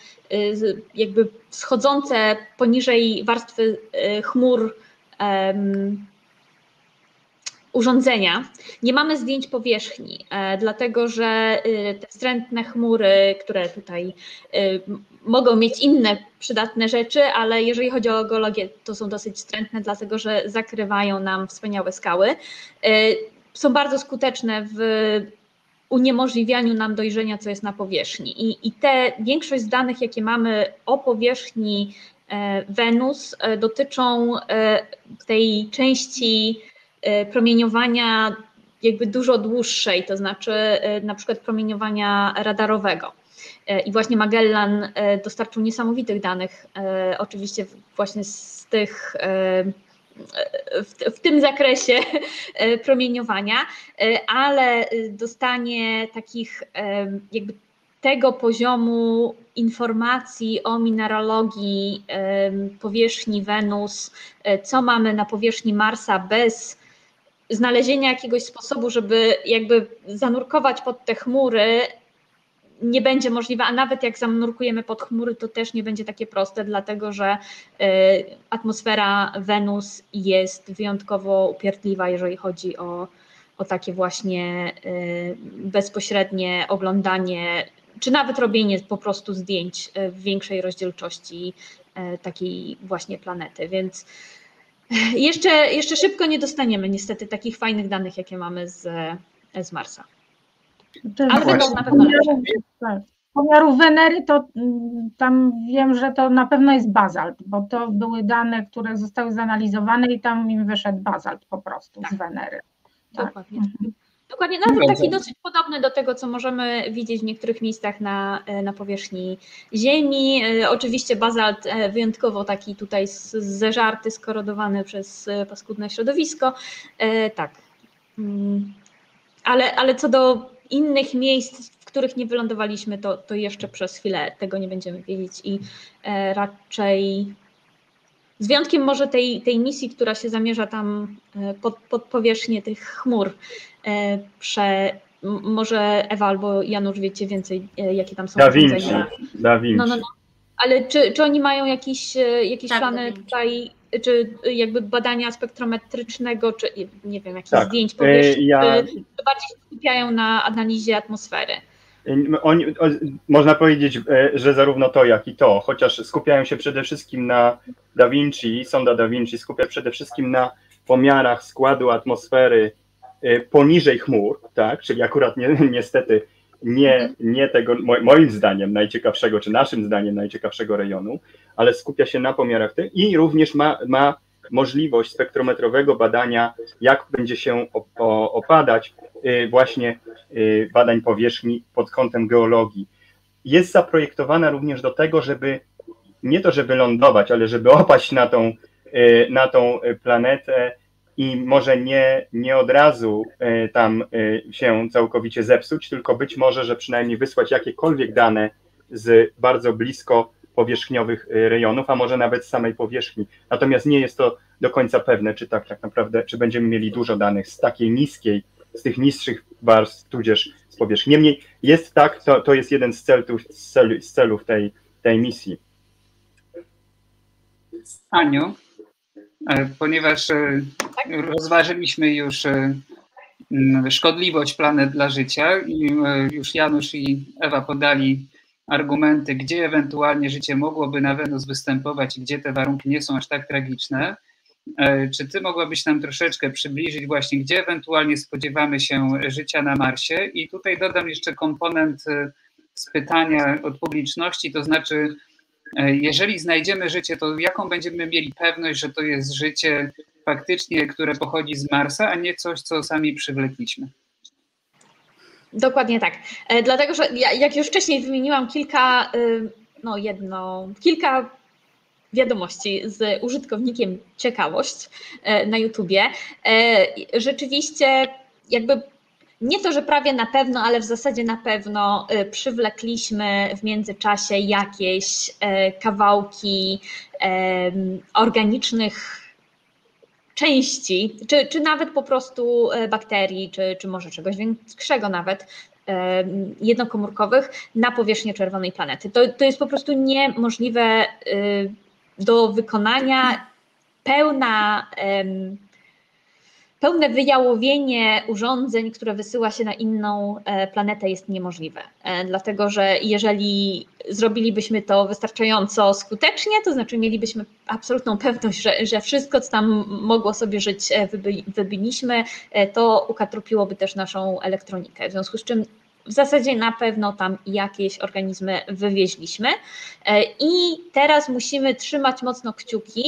jakby schodzące poniżej warstwy e, chmur urządzenia. Nie mamy zdjęć powierzchni, e, dlatego że e, te wstrętne chmury, które tutaj e, mogą mieć inne przydatne rzeczy, ale jeżeli chodzi o geologię, to są dosyć wstrętne, dlatego że zakrywają nam wspaniałe skały. Są bardzo skuteczne w uniemożliwianiu nam dojrzenia, co jest na powierzchni. I, i te większość z danych, jakie mamy o powierzchni Wenus, dotyczą tej części promieniowania jakby dużo dłuższej, to znaczy e, na przykład promieniowania radarowego. E, I właśnie Magellan dostarczył niesamowitych danych, oczywiście właśnie z tych, w, tym zakresie promieniowania, ale dostanie takich jakby tego poziomu informacji o mineralogii powierzchni Wenus, co mamy na powierzchni Marsa bez znalezienia jakiegoś sposobu, żeby jakby zanurkować pod te chmury, nie będzie możliwe, a nawet jak zanurkujemy pod chmury, to też nie będzie takie proste, dlatego że y, atmosfera Wenus jest wyjątkowo upierdliwa, jeżeli chodzi o, o takie właśnie y, bezpośrednie oglądanie, czy nawet robienie po prostu zdjęć y, w większej rozdzielczości takiej właśnie planety. Więc jeszcze, jeszcze szybko nie dostaniemy niestety takich fajnych danych, jakie mamy z, z Marsa. Ale będą na pewno lepsze. Tak. Pomiarów Wenery to mm, tam wiem, że to na pewno jest bazalt, bo to były dane, które zostały zanalizowane i tam im wyszedł bazalt po prostu tak. z Wenery. Tak. Dokładnie. Mhm. Dokładnie, nawet taki dosyć podobny do tego, co możemy widzieć w niektórych miejscach na, e, na powierzchni Ziemi. E, oczywiście bazalt e, wyjątkowo taki tutaj zeżarty, skorodowany przez paskudne środowisko. Tak. Mm. Ale, ale co do innych miejsc, w których nie wylądowaliśmy, to, to jeszcze przez chwilę tego nie będziemy wiedzieć i raczej z wyjątkiem może tej, tej misji, która się zamierza tam pod, pod powierzchnię tych chmur E, prze, może Ewa albo Janusz wiecie więcej, e, jakie tam są da Vinci. Da Vinci. No, no, no. Ale czy, czy oni mają jakieś, e, jakieś tak, plany tutaj, czy jakby badania spektrometrycznego, czy nie wiem, jakichś tak. zdjęć powierzchni, ja... czy bardziej skupiają na analizie atmosfery? Można powiedzieć, że zarówno to, jak i to, chociaż skupiają się przede wszystkim na Da Vinci, sonda Da Vinci skupia przede wszystkim na pomiarach składu atmosfery Y, poniżej chmur, tak, czyli akurat ni niestety nie, nie tego, mo- moim zdaniem, najciekawszego, czy naszym zdaniem najciekawszego rejonu, ale skupia się na pomiarach tych i również ma, ma możliwość spektrometrowego badania, jak będzie się opadać y, właśnie y, badań powierzchni pod kątem geologii. Jest zaprojektowana również do tego, żeby nie to, żeby lądować, ale żeby opaść na tą, y, na tą planetę i może nie, nie od razu tam się całkowicie zepsuć, tylko być może, że przynajmniej wysłać jakiekolwiek dane z bardzo blisko powierzchniowych y, rejonów, a może nawet z samej powierzchni. Natomiast nie jest to do końca pewne, czy tak, tak naprawdę, czy będziemy mieli dużo danych z takiej niskiej, z tych niższych warstw, tudzież z powierzchni. Niemniej jest tak, to, to jest jeden z celów, z celu- z celów tej, tej misji. Aniu, e, ponieważ e, rozważyliśmy już e, szkodliwość planet dla życia i już Janusz i Ewa podali argumenty, gdzie ewentualnie życie mogłoby na Wenus występować i gdzie te warunki nie są aż tak tragiczne. E, Czy ty mogłabyś nam troszeczkę przybliżyć właśnie, gdzie ewentualnie spodziewamy się życia na Marsie? I tutaj dodam jeszcze komponent e, z pytania od publiczności, to znaczy, e, jeżeli znajdziemy życie, to jaką będziemy mieli pewność, że to jest życie faktycznie, które pochodzi z Marsa, a nie coś, co sami przywlekliśmy? Dokładnie tak. E, Dlatego, że ja, jak już wcześniej wymieniłam kilka, y, no jedno, kilka wiadomości z użytkownikiem ciekawość e, na YouTubie, e, rzeczywiście jakby nie to, że prawie na pewno, ale w zasadzie na pewno przywlekliśmy w międzyczasie jakieś kawałki organicznych części, czy, czy nawet po prostu e, bakterii, czy, czy może czegoś większego nawet, em, jednokomórkowych na powierzchnię czerwonej planety. To, to jest po prostu niemożliwe y, do wykonania. Pełna, pełne wyjałowienie urządzeń, które wysyła się na inną e, planetę jest niemożliwe. E, Dlatego, że jeżeli zrobilibyśmy to wystarczająco skutecznie, to znaczy mielibyśmy absolutną pewność, że, że wszystko, co tam mogło sobie żyć, e, wybiliśmy, to ukatrupiłoby też naszą elektronikę. W związku z czym w zasadzie na pewno tam jakieś organizmy wywieźliśmy. I teraz musimy trzymać mocno kciuki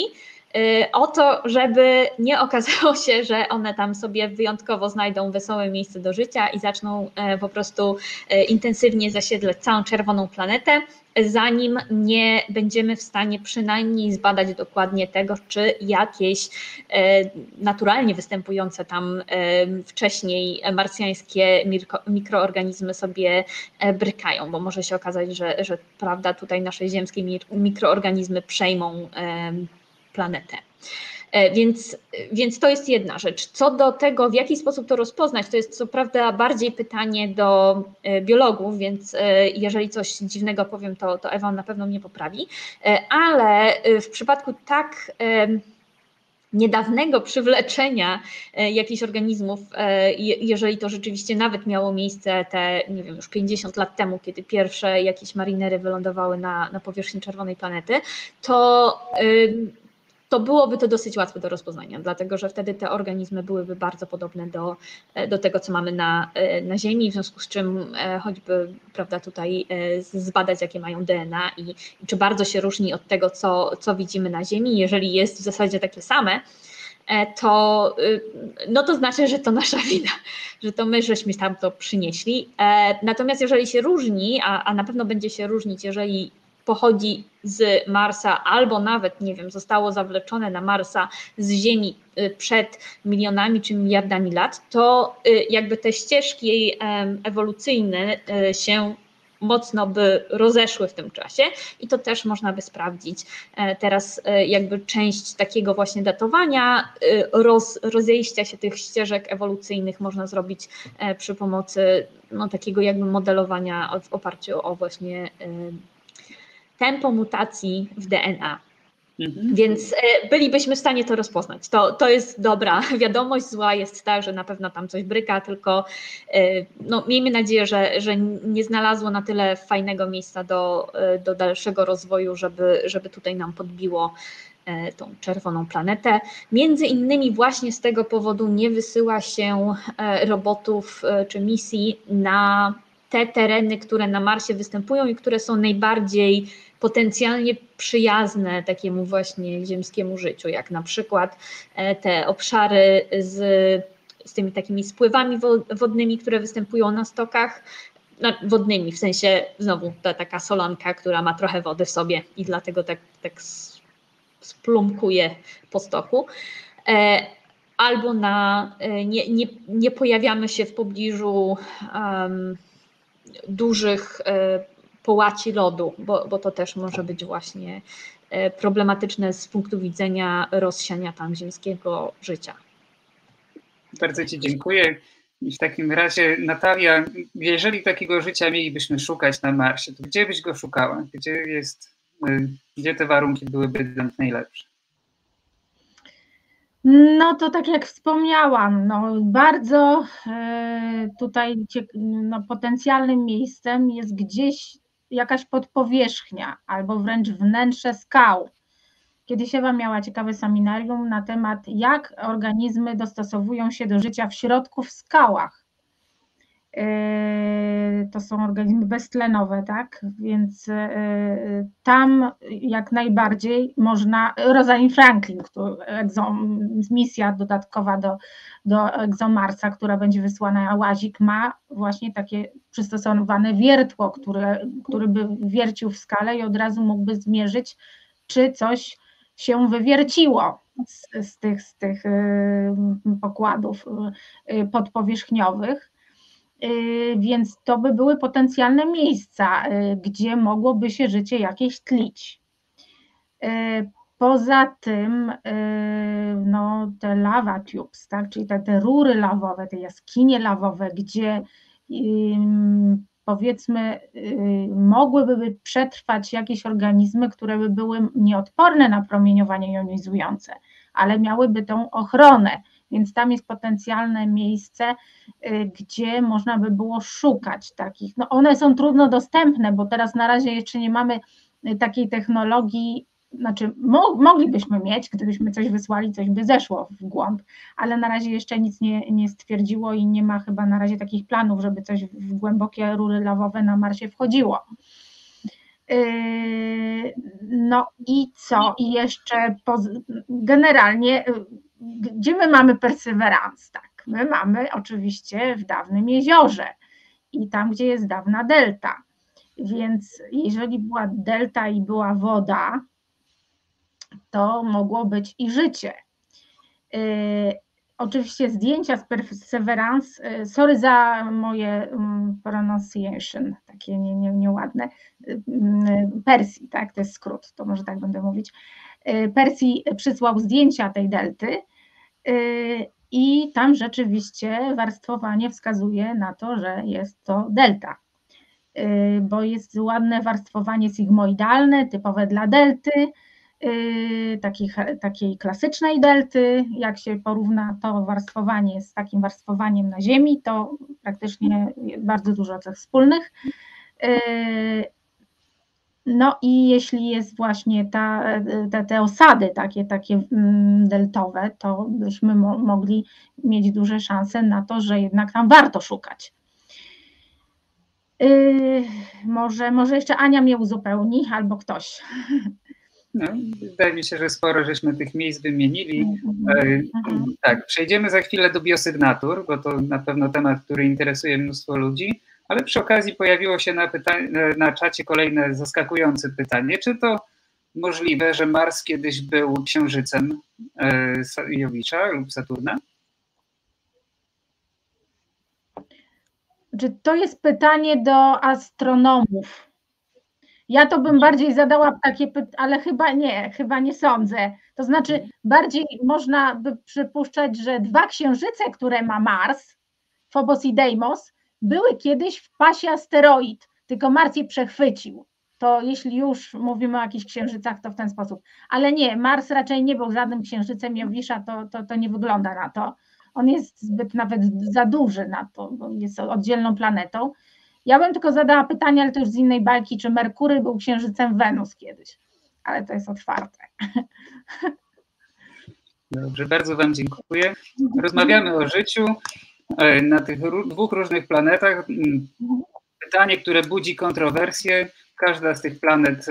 o to, żeby nie okazało się, że one tam sobie wyjątkowo znajdą wesołe miejsce do życia i zaczną e, po prostu e, intensywnie zasiedlać całą czerwoną planetę, zanim nie będziemy w stanie przynajmniej zbadać dokładnie tego, czy jakieś e, naturalnie występujące tam wcześniej marsjańskie mikroorganizmy sobie brykają, bo może się okazać, że, że prawda, tutaj nasze ziemskie mikroorganizmy przejmą planetę. E, Więc, więc to jest jedna rzecz. Co do tego, w jaki sposób to rozpoznać, to jest co prawda bardziej pytanie do e, biologów, więc e, jeżeli coś dziwnego powiem, to, to Ewa na pewno mnie poprawi, ale w przypadku tak niedawnego przywleczenia jakichś organizmów, je- jeżeli to rzeczywiście nawet miało miejsce te, nie wiem, już 50 lat temu, kiedy pierwsze jakieś marinery wylądowały na, na powierzchni czerwonej planety, to to byłoby to dosyć łatwe do rozpoznania, dlatego że wtedy te organizmy byłyby bardzo podobne do, e, do tego, co mamy na, e, na Ziemi, w związku z czym e, choćby prawda, tutaj zbadać, jakie mają DNA i, i czy bardzo się różni od tego, co, co widzimy na Ziemi. Jeżeli jest w zasadzie takie same, to, y, no to znaczy, że to nasza wina, że to my żeśmy tam to przynieśli. Natomiast jeżeli się różni, a, a na pewno będzie się różnić, jeżeli pochodzi z Marsa, albo nawet, nie wiem, zostało zawleczone na Marsa z Ziemi y, przed milionami czy miliardami lat, to y, jakby te ścieżki em, ewolucyjne y, się mocno by rozeszły w tym czasie i to też można by sprawdzić. E, Teraz jakby część takiego właśnie datowania, roz, rozejścia się tych ścieżek ewolucyjnych można zrobić e, przy pomocy no, takiego jakby modelowania w oparciu o właśnie tempo mutacji w DNA. Mhm. Więc e, bylibyśmy w stanie to rozpoznać. To, to jest dobra wiadomość. Zła jest ta, że na pewno tam coś bryka, tylko e, no, miejmy nadzieję, że, że nie znalazło na tyle fajnego miejsca do, e, do dalszego rozwoju, żeby, żeby tutaj nam podbiło tą czerwoną planetę. Między innymi właśnie z tego powodu nie wysyła się robotów czy misji na te tereny, które na Marsie występują i które są najbardziej potencjalnie przyjazne takiemu właśnie ziemskiemu życiu, jak na przykład e, te obszary z, z tymi takimi spływami wodnymi, które występują na stokach, no, wodnymi, w sensie znowu ta taka solanka, która ma trochę wody w sobie i dlatego tak, tak splumkuje po stoku. E, albo na, e, nie, nie, nie pojawiamy się w pobliżu um, dużych połaci lodu, bo, bo to też może być właśnie e, problematyczne z punktu widzenia rozsiania tam ziemskiego życia. Bardzo Ci dziękuję. I w takim razie, Natalia, jeżeli takiego życia mielibyśmy szukać na Marsie, to gdzie byś go szukała? Gdzie jest, e, gdzie te warunki byłyby najlepsze? No to tak jak wspomniałam, no bardzo e, tutaj no, potencjalnym miejscem jest gdzieś jakaś podpowierzchnia albo wręcz wnętrze skał. Kiedyś Ewa miała ciekawe seminarium na temat, jak organizmy dostosowują się do życia w środku w skałach. Yy, to są organizmy beztlenowe, tak? Więc yy, tam jak najbardziej można, Rosalind Franklin, misja dodatkowa do, do ExoMarsa, która będzie wysłana, a łazik ma właśnie takie przystosowane wiertło, które, który by wiercił w skale i od razu mógłby zmierzyć, czy coś się wywierciło z, z tych, z tych yy, pokładów podpowierzchniowych. Y, więc to by były potencjalne miejsca, y, gdzie mogłoby się życie jakieś tlić. Y, poza tym no, te lava tubes, tak, czyli te, te rury lawowe, te jaskinie lawowe, gdzie powiedzmy mogłyby przetrwać jakieś organizmy, które by były nieodporne na promieniowanie jonizujące, ale miałyby tą ochronę więc tam jest potencjalne miejsce, y, gdzie można by było szukać takich. No one są trudno dostępne, bo teraz na razie jeszcze nie mamy y, takiej technologii, znaczy mo moglibyśmy mieć, gdybyśmy coś wysłali, coś by zeszło w głąb, ale na razie jeszcze nic nie, nie stwierdziło i nie ma chyba na razie takich planów, żeby coś w głębokie rury lawowe na Marsie wchodziło. Y, no i co? I jeszcze generalnie gdzie my mamy perseverance? Tak, my mamy oczywiście w dawnym jeziorze i tam, gdzie jest dawna delta. Więc jeżeli była delta i była woda, to mogło być i życie. Yy, oczywiście zdjęcia z Perseverance, yy, sorry za moje um, pronunciation, takie nie, nie, nieładne, yy, Persji, tak, to jest skrót, to może tak będę mówić. Y, Persji przysłał zdjęcia tej delty y, i tam rzeczywiście warstwowanie wskazuje na to, że jest to delta, y, bo jest ładne warstwowanie sigmoidalne, typowe dla delty, takiej, takiej klasycznej delty. Jak się porówna to warstwowanie z takim warstwowaniem na Ziemi, to praktycznie bardzo dużo cech wspólnych. No i jeśli jest właśnie ta, te, te osady takie, takie mm, deltowe, to byśmy mo mogli mieć duże szanse na to, że jednak tam warto szukać. Yy, może, może jeszcze Ania mnie uzupełni albo ktoś. No, wydaje mi się, że sporo żeśmy tych miejsc wymienili. Mhm. Yy, tak, przejdziemy za chwilę do biosygnatur, bo to na pewno temat, który interesuje mnóstwo ludzi. Ale przy okazji pojawiło się na, na czacie kolejne zaskakujące pytanie. Czy to możliwe, że Mars kiedyś był księżycem e, Jowicza lub Saturna? Czy to jest pytanie do astronomów? Ja to bym bardziej zadała takie pytanie, ale chyba nie, chyba nie sądzę. To znaczy, bardziej można by przypuszczać, że dwa księżyce, które ma Mars, Phobos i Deimos, były kiedyś w pasie asteroid, tylko Mars je przechwycił. To jeśli już mówimy o jakichś księżycach, to w ten sposób. Ale nie, Mars raczej nie był żadnym księżycem Jowisza, to, to, to nie wygląda na to. On jest zbyt nawet za duży na to, bo jest oddzielną planetą. Ja bym tylko zadała pytanie, ale to już z innej bajki, czy Merkury był księżycem Wenus kiedyś, ale to jest otwarte. Dobrze, bardzo Wam dziękuję. Rozmawiamy o życiu. E, na tych dwóch różnych planetach. Mm, pytanie, które budzi kontrowersje. Każda z tych planet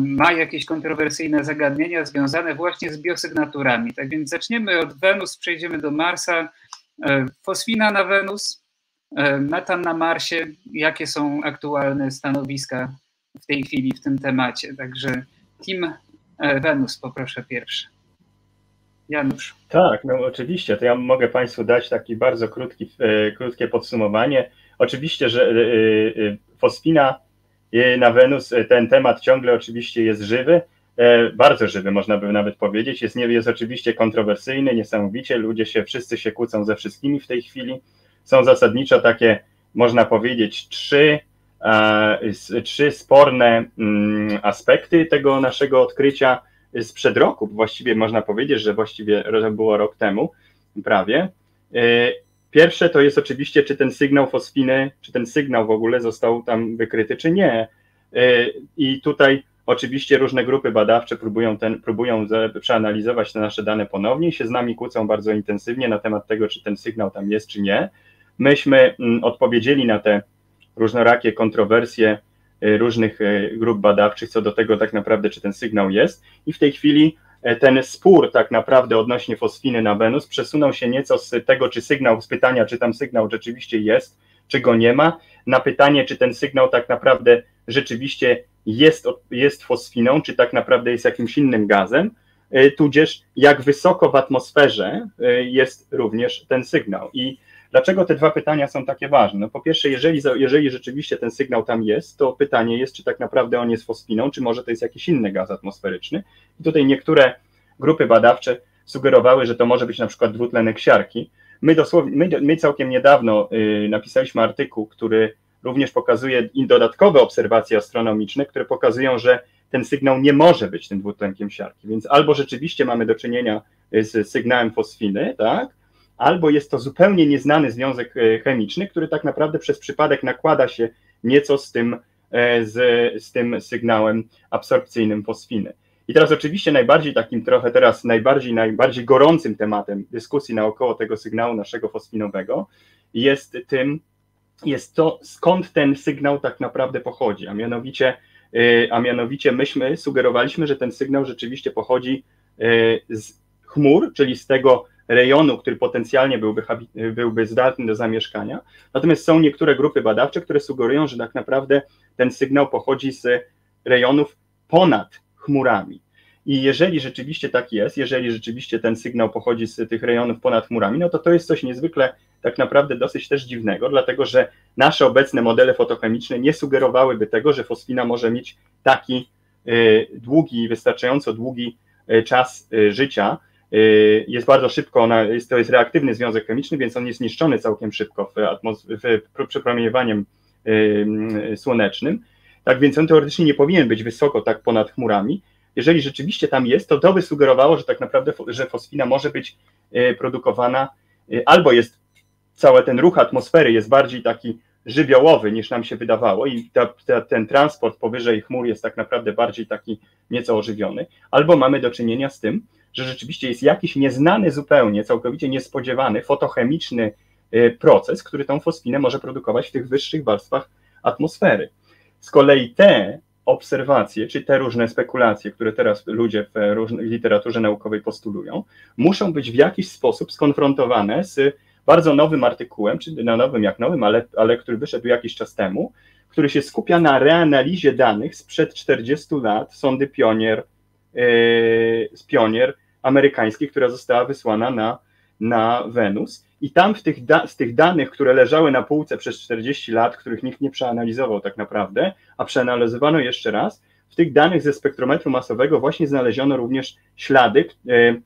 ma jakieś kontrowersyjne zagadnienia związane właśnie z biosygnaturami. Tak więc zaczniemy od Wenus, przejdziemy do Marsa. Fosfina na Wenus, metan na Marsie. Jakie są aktualne stanowiska w tej chwili w tym temacie? Także Team Wenus poproszę pierwszy. Janusz. Tak, no oczywiście, to ja mogę Państwu dać taki bardzo krótki, e, krótkie podsumowanie. Oczywiście, że e, e, fosfina na Wenus, ten temat ciągle oczywiście jest żywy, bardzo żywy można by nawet powiedzieć, jest, jest oczywiście kontrowersyjny, niesamowicie, ludzie się, wszyscy się kłócą ze wszystkimi w tej chwili. Są zasadniczo takie, można powiedzieć, trzy, trzy sporne mm, aspekty tego naszego odkrycia sprzed roku, właściwie można powiedzieć, że właściwie było rok temu prawie. E, pierwsze to jest oczywiście, czy ten sygnał fosfiny, czy ten sygnał w ogóle został tam wykryty, czy nie. E, I tutaj oczywiście różne grupy badawcze próbują, ten, próbują przeanalizować te nasze dane ponownie i się z nami kłócą bardzo intensywnie na temat tego, czy ten sygnał tam jest, czy nie. Myśmy mm, odpowiedzieli na te różnorakie kontrowersje różnych e, grup badawczych co do tego tak naprawdę, czy ten sygnał jest. I w tej chwili e, ten spór tak naprawdę odnośnie fosfiny na Wenus przesunął się nieco z tego, czy sygnał, z pytania, czy tam sygnał rzeczywiście jest, czy go nie ma, na pytanie, czy ten sygnał tak naprawdę rzeczywiście jest, jest fosfiną, czy tak naprawdę jest jakimś innym gazem, tudzież jak wysoko w atmosferze jest również ten sygnał. I Dlaczego te dwa pytania są takie ważne? No po pierwsze, jeżeli, jeżeli rzeczywiście ten sygnał tam jest, to pytanie jest, czy tak naprawdę on jest fosfiną, czy może to jest jakiś inny gaz atmosferyczny. I tutaj niektóre grupy badawcze sugerowały, że to może być na przykład dwutlenek siarki. My, dosłownie, my, my całkiem niedawno y, napisaliśmy artykuł, który również pokazuje dodatkowe obserwacje astronomiczne, które pokazują, że ten sygnał nie może być tym dwutlenkiem siarki. Więc albo rzeczywiście mamy do czynienia z sygnałem fosfiny, tak, albo jest to zupełnie nieznany związek e, chemiczny, który tak naprawdę przez przypadek nakłada się nieco z tym, e, z, z tym sygnałem absorpcyjnym fosfiny. I teraz oczywiście najbardziej takim trochę teraz najbardziej, najbardziej gorącym tematem dyskusji naokoło tego sygnału naszego fosfinowego jest tym, jest to, skąd ten sygnał tak naprawdę pochodzi, a mianowicie, e, a mianowicie myśmy sugerowaliśmy, że ten sygnał rzeczywiście pochodzi z chmur, czyli z tego rejonu, który potencjalnie byłby, byłby zdatny do zamieszkania. Natomiast są niektóre grupy badawcze, które sugerują, że tak naprawdę ten sygnał pochodzi z rejonów ponad chmurami. I jeżeli rzeczywiście tak jest, jeżeli rzeczywiście ten sygnał pochodzi z tych rejonów ponad chmurami, no to to jest coś niezwykle tak naprawdę dosyć też dziwnego, dlatego że nasze obecne modele fotochemiczne nie sugerowałyby tego, że fosfina może mieć taki y, długi, wystarczająco długi y, czas y, życia, jest bardzo szybko, ona, jest, to jest reaktywny związek chemiczny, więc on jest niszczony całkiem szybko w, atmos- y, słonecznym. Tak więc on teoretycznie nie powinien być wysoko tak ponad chmurami. Jeżeli rzeczywiście tam jest, to to by sugerowało, że tak naprawdę że fosfina może być y, produkowana albo jest cały ten ruch atmosfery jest bardziej taki żywiołowy niż nam się wydawało i ta, ta, ten transport powyżej chmur jest tak naprawdę bardziej taki nieco ożywiony, albo mamy do czynienia z tym, że rzeczywiście jest jakiś nieznany zupełnie, całkowicie niespodziewany fotochemiczny y, proces, który tą fosfinę może produkować w tych wyższych warstwach atmosfery. Z kolei te obserwacje, czy te różne spekulacje, które teraz ludzie w różnej literaturze naukowej postulują, muszą być w jakiś sposób skonfrontowane z bardzo nowym artykułem, czy na nowym jak nowym, ale, ale który wyszedł jakiś czas temu, który się skupia na reanalizie danych sprzed 40 lat sondy Pionier, yy, Pionier amerykańskiej, która została wysłana na, na Wenus. I tam w tych da, z tych danych, które leżały na półce przez 40 lat, których nikt nie przeanalizował tak naprawdę, a przeanalizowano jeszcze raz, w tych danych ze spektrometru masowego właśnie znaleziono również ślady e, e,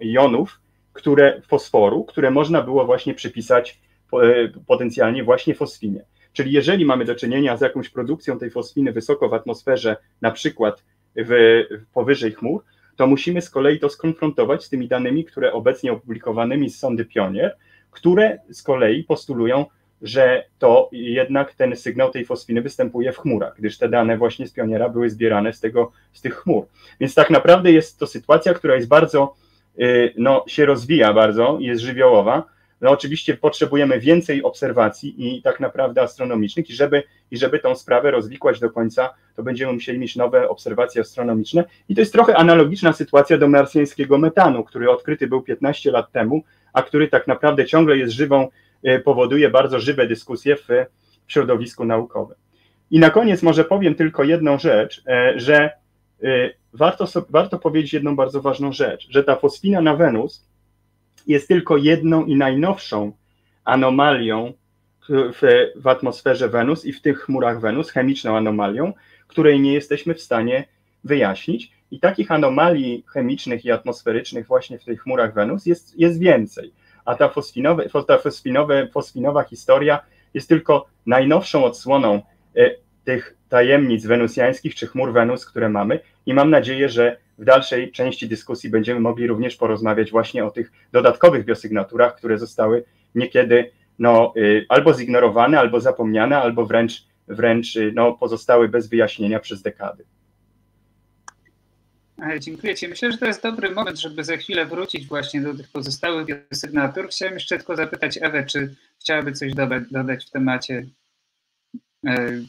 jonów, które, fosforu, które można było właśnie przypisać e, potencjalnie właśnie fosfinie. Czyli jeżeli mamy do czynienia z jakąś produkcją tej fosfiny wysoko w atmosferze, na przykład w, powyżej chmur, to musimy z kolei to skonfrontować z tymi danymi, które obecnie opublikowanymi z sondy Pionier, które z kolei postulują, że to jednak ten sygnał tej fosfiny występuje w chmurach, gdyż te dane właśnie z Pioniera były zbierane z, tego, z tych chmur. Więc tak naprawdę jest to sytuacja, która jest bardzo, y, no, się rozwija bardzo, jest żywiołowa, no oczywiście potrzebujemy więcej obserwacji i tak naprawdę astronomicznych i żeby, i żeby tą sprawę rozwikłać do końca, to będziemy musieli mieć nowe obserwacje astronomiczne i to jest trochę analogiczna sytuacja do marsjańskiego metanu, który odkryty był 15 lat temu, a który tak naprawdę ciągle jest żywą, e, powoduje bardzo żywe dyskusje w środowisku naukowym. I na koniec może powiem tylko jedną rzecz, e, że e, warto, warto powiedzieć jedną bardzo ważną rzecz, że ta fosfina na Wenus jest tylko jedną i najnowszą anomalią w, w atmosferze Wenus i w tych chmurach Wenus, chemiczną anomalią, której nie jesteśmy w stanie wyjaśnić. I takich anomalii chemicznych i atmosferycznych właśnie w tych chmurach Wenus jest, jest więcej. A ta, ta fosfinowe, fosfinowa historia jest tylko najnowszą odsłoną e, tych tajemnic wenusjańskich czy chmur Wenus, które mamy. I mam nadzieję, że w dalszej części dyskusji będziemy mogli również porozmawiać właśnie o tych dodatkowych biosygnaturach, które zostały niekiedy no, y, albo zignorowane, albo zapomniane, albo wręcz, wręcz y, no, pozostały bez wyjaśnienia przez dekady. Dziękuję Ci. Myślę, że to jest dobry moment, żeby za chwilę wrócić właśnie do tych pozostałych biosygnatur. Chciałem jeszcze tylko zapytać Ewę, czy chciałaby coś dodać w temacie e,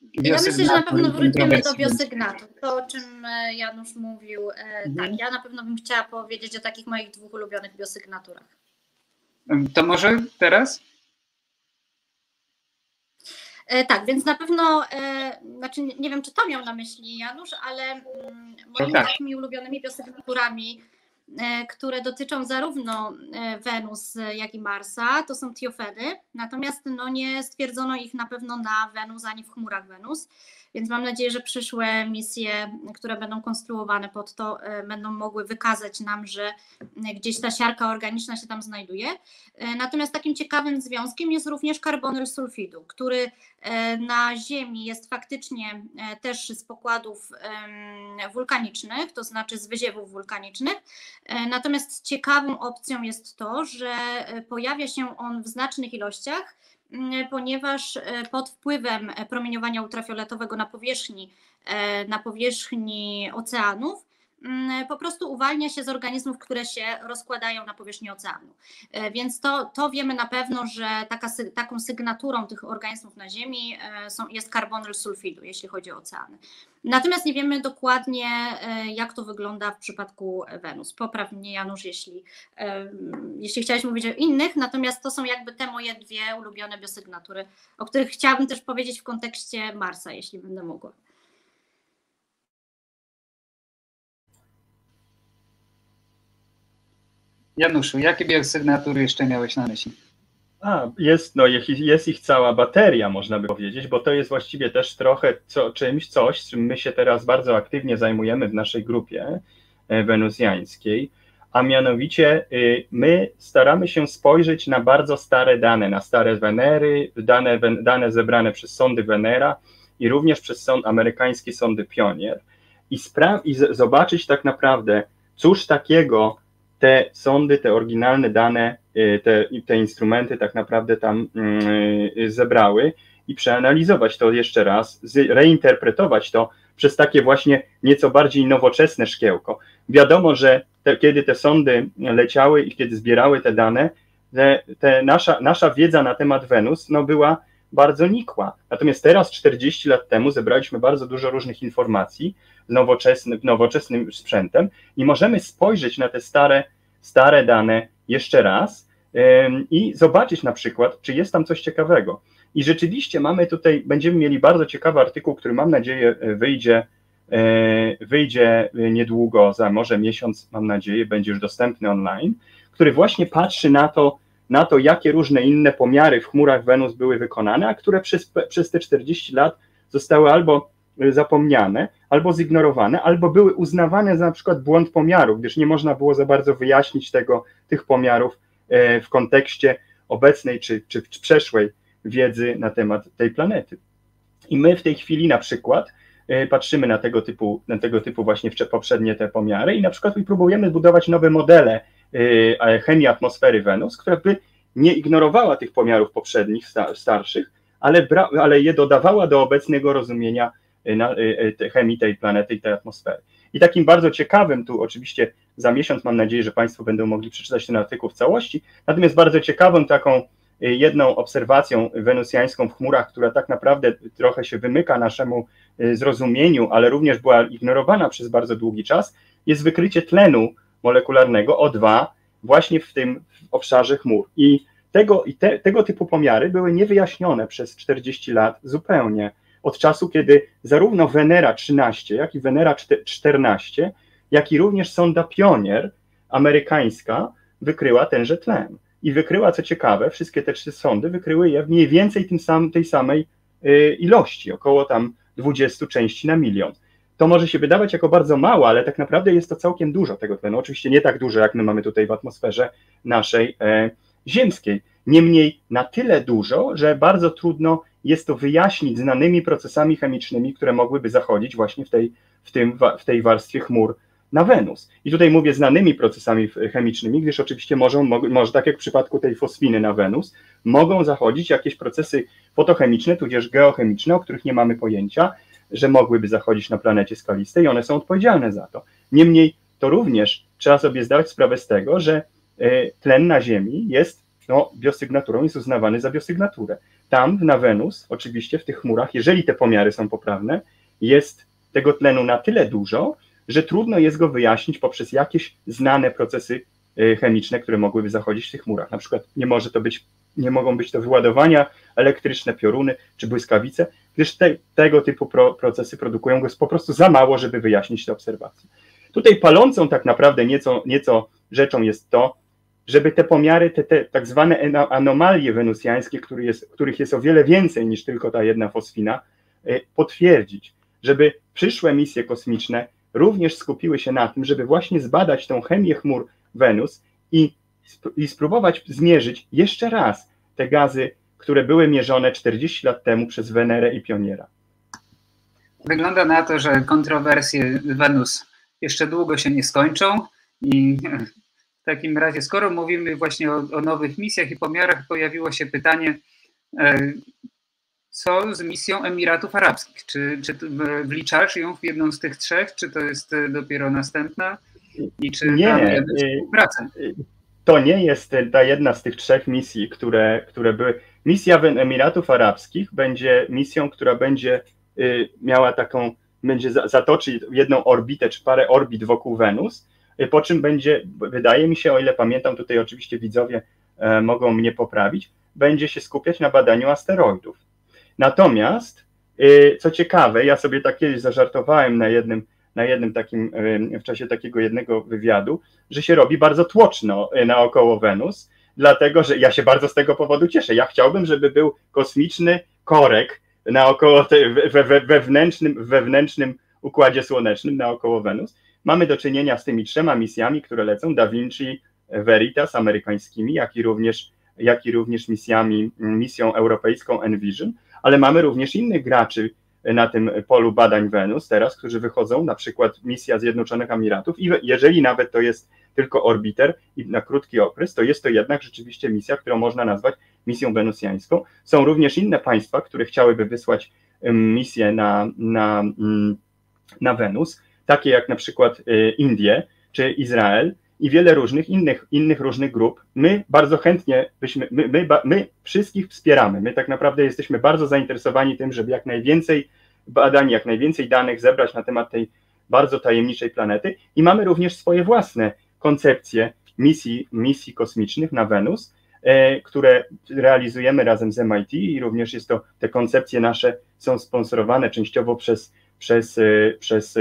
ja myślę, że na pewno wrócimy do biosygnatur. To, o czym e, Janusz mówił. E, mhm. Tak, ja na pewno bym chciała powiedzieć o takich moich dwóch ulubionych biosygnaturach. To może teraz? E, tak, więc na pewno, znaczy nie wiem, czy to miał na myśli Janusz, ale mm, moimi tak. takimi ulubionymi biosygnaturami które dotyczą zarówno e, Wenus, jak i Marsa, to są tiofeny, natomiast no nie stwierdzono ich na pewno na Wenus ani w chmurach Wenus. Więc mam nadzieję, że przyszłe misje, które będą konstruowane pod to, e, będą mogły wykazać nam, że e, gdzieś ta siarka organiczna się tam znajduje. E, natomiast takim ciekawym związkiem jest również karbonyl sulfidu, który na Ziemi jest faktycznie też z pokładów wulkanicznych, to znaczy z wyziewów wulkanicznych. Natomiast ciekawą opcją jest to, że pojawia się on w znacznych ilościach ponieważ e, pod wpływem e, promieniowania ultrafioletowego na powierzchni, e, na powierzchni oceanów Mm, po prostu uwalnia się z organizmów, które się rozkładają na powierzchni oceanu. E, więc to, to wiemy na pewno, że taka, taką sygnaturą tych organizmów na Ziemi e, są, jest karbonyl sulfidu, jeśli chodzi o oceany. Natomiast nie wiemy dokładnie, e, jak to wygląda w przypadku Wenus. Popraw mnie, Janusz, jeśli, jeśli chciałeś mówić o innych, natomiast to są jakby te moje dwie ulubione biosygnatury, o których chciałabym też powiedzieć w kontekście Marsa, jeśli będę mogła. Januszu, jakie biosygnatury jeszcze miałeś na myśli? A, jest, no, jest ich cała bateria, można by powiedzieć, bo to jest właściwie też trochę co, czymś, coś, czym my się teraz bardzo aktywnie zajmujemy w naszej grupie e, wenuzjańskiej, a mianowicie y, my staramy się spojrzeć na bardzo stare dane, na stare Wenery, dane, dane zebrane przez sądy Venera i również przez sąd, amerykański sądy Pionier i, spra- i zobaczyć tak naprawdę, cóż takiego te sądy, te oryginalne dane, y, te, te instrumenty tak naprawdę tam y, zebrały i przeanalizować to jeszcze raz, reinterpretować to przez takie właśnie nieco bardziej nowoczesne szkiełko. Wiadomo, że te, kiedy te sądy leciały i kiedy zbierały te dane, te, te nasza, nasza wiedza na temat Wenus no, była bardzo nikła. Natomiast teraz, 40 lat temu, zebraliśmy bardzo dużo różnych informacji z nowoczesnym, nowoczesnym sprzętem i możemy spojrzeć na te stare, stare dane jeszcze raz i zobaczyć na przykład, czy jest tam coś ciekawego. I rzeczywiście mamy tutaj, będziemy mieli bardzo ciekawy artykuł, który mam nadzieję wyjdzie, e, wyjdzie niedługo, za może miesiąc, mam nadzieję, będzie już dostępny online, który właśnie patrzy na to, na to, jakie różne inne pomiary w chmurach Wenus były wykonane, a które przez, przez te 40 lat zostały albo zapomniane, albo zignorowane, albo były uznawane za na przykład błąd pomiaru, gdyż nie można było za bardzo wyjaśnić tego, tych pomiarów e, w kontekście obecnej czy, czy, czy przeszłej wiedzy na temat tej planety. I my w tej chwili na przykład e, patrzymy na tego typu, na tego typu właśnie poprzednie te pomiary i na przykład próbujemy budować nowe modele chemii atmosfery Wenus, która by nie ignorowała tych pomiarów poprzednich, starszych, ale, ale je dodawała do obecnego rozumienia na, chemii tej planety i tej atmosfery. I takim bardzo ciekawym tu oczywiście za miesiąc mam nadzieję, że Państwo będą mogli przeczytać ten artykuł w całości. Natomiast bardzo ciekawą taką jedną obserwacją wenusjańską w chmurach, która tak naprawdę trochę się wymyka naszemu zrozumieniu, ale również była ignorowana przez bardzo długi czas, jest wykrycie tlenu molekularnego O2 właśnie w tym obszarze chmur. I tego, i te, tego typu pomiary były niewyjaśnione przez 40 lat zupełnie. Od czasu, kiedy zarówno Venera 13, jak i Venera 14, jak i również sonda Pionier amerykańska wykryła tenże tlen. I wykryła, co ciekawe, wszystkie te trzy sondy wykryły je w mniej więcej tym sam, tej samej y, ilości, około tam 20 części na milion. To może się wydawać jako bardzo mało, ale tak naprawdę jest to całkiem dużo tego tlenu. Oczywiście nie tak dużo, jak my mamy tutaj w atmosferze naszej e, ziemskiej. Niemniej na tyle dużo, że bardzo trudno jest to wyjaśnić znanymi procesami chemicznymi, które mogłyby zachodzić właśnie w tej, w tym, w tej warstwie chmur na Wenus. I tutaj mówię znanymi procesami chemicznymi, gdyż oczywiście może, może tak jak w przypadku tej fosfiny na Wenus, mogą zachodzić jakieś procesy fotochemiczne, tudzież geochemiczne, o których nie mamy pojęcia, że mogłyby zachodzić na planecie skalistej i one są odpowiedzialne za to. Niemniej to również trzeba sobie zdawać sprawę z tego, że e, tlen na Ziemi jest no, biosygnaturą, jest uznawany za biosygnaturę. Tam na Wenus, oczywiście w tych chmurach, jeżeli te pomiary są poprawne, jest tego tlenu na tyle dużo, że trudno jest go wyjaśnić poprzez jakieś znane procesy e, chemiczne, które mogłyby zachodzić w tych chmurach. Na przykład nie może to być, nie mogą być to wyładowania elektryczne, pioruny czy błyskawice, gdyż te, tego typu pro, procesy produkują go po prostu za mało, żeby wyjaśnić te obserwacje. Tutaj palącą tak naprawdę nieco, nieco rzeczą jest to, żeby te pomiary, te, te tak zwane anomalie wenusjańskie, których jest, których jest o wiele więcej niż tylko ta jedna fosfina, e, potwierdzić, żeby przyszłe misje kosmiczne również skupiły się na tym, żeby właśnie zbadać tą chemię chmur Wenus i, i spróbować zmierzyć jeszcze raz te gazy, które były mierzone 40 lat temu przez Wenerę i Pioniera. Wygląda na to, że kontrowersje Wenus jeszcze długo się nie skończą i w takim razie, skoro mówimy właśnie o, o nowych misjach i pomiarach, pojawiło się pytanie, e, co z misją Emiratów Arabskich? Czy, czy wliczasz ją w jedną z tych trzech, czy to jest e, dopiero następna? I czy nie, planujemy e, współpracę? To nie jest ta jedna z tych trzech misji, które, które były. Misja Emiratów Arabskich będzie misją, która będzie miała taką, będzie zatoczyć jedną orbitę, czy parę orbit wokół Wenus, po czym będzie, wydaje mi się, o ile pamiętam, tutaj oczywiście widzowie e, mogą mnie poprawić, będzie się skupiać na badaniu asteroidów. Natomiast, e, co ciekawe, ja sobie tak kiedyś zażartowałem na jednym, na jednym takim, w czasie takiego jednego wywiadu, że się robi bardzo tłoczno naokoło Wenus, dlatego że ja się bardzo z tego powodu cieszę. Ja chciałbym, żeby był kosmiczny korek naokoło te, we, we, wewnętrznym, wewnętrznym układzie słonecznym naokoło Wenus, Mamy do czynienia z tymi trzema misjami, które lecą, Da Vinci, Veritas amerykańskimi, jak i również, jak i również misjami, misją europejską Envision, ale mamy również innych graczy na tym polu badań Wenus teraz, którzy wychodzą, na przykład misja Zjednoczonych Emiratów. I jeżeli nawet to jest tylko orbiter i na krótki okres, to jest to jednak rzeczywiście misja, którą można nazwać misją wenusjańską. Są również inne państwa, które chciałyby wysłać misję na, na, na Wenus takie jak na przykład y, Indie czy Izrael i wiele różnych innych, innych różnych grup. My bardzo chętnie byśmy, my, my, my wszystkich wspieramy. My tak naprawdę jesteśmy bardzo zainteresowani tym, żeby jak najwięcej badań, jak najwięcej danych zebrać na temat tej bardzo tajemniczej planety i mamy również swoje własne koncepcje misji, misji kosmicznych na Wenus, e, które realizujemy razem z MIT i również jest to, te koncepcje nasze są sponsorowane częściowo przez, przez, e, przez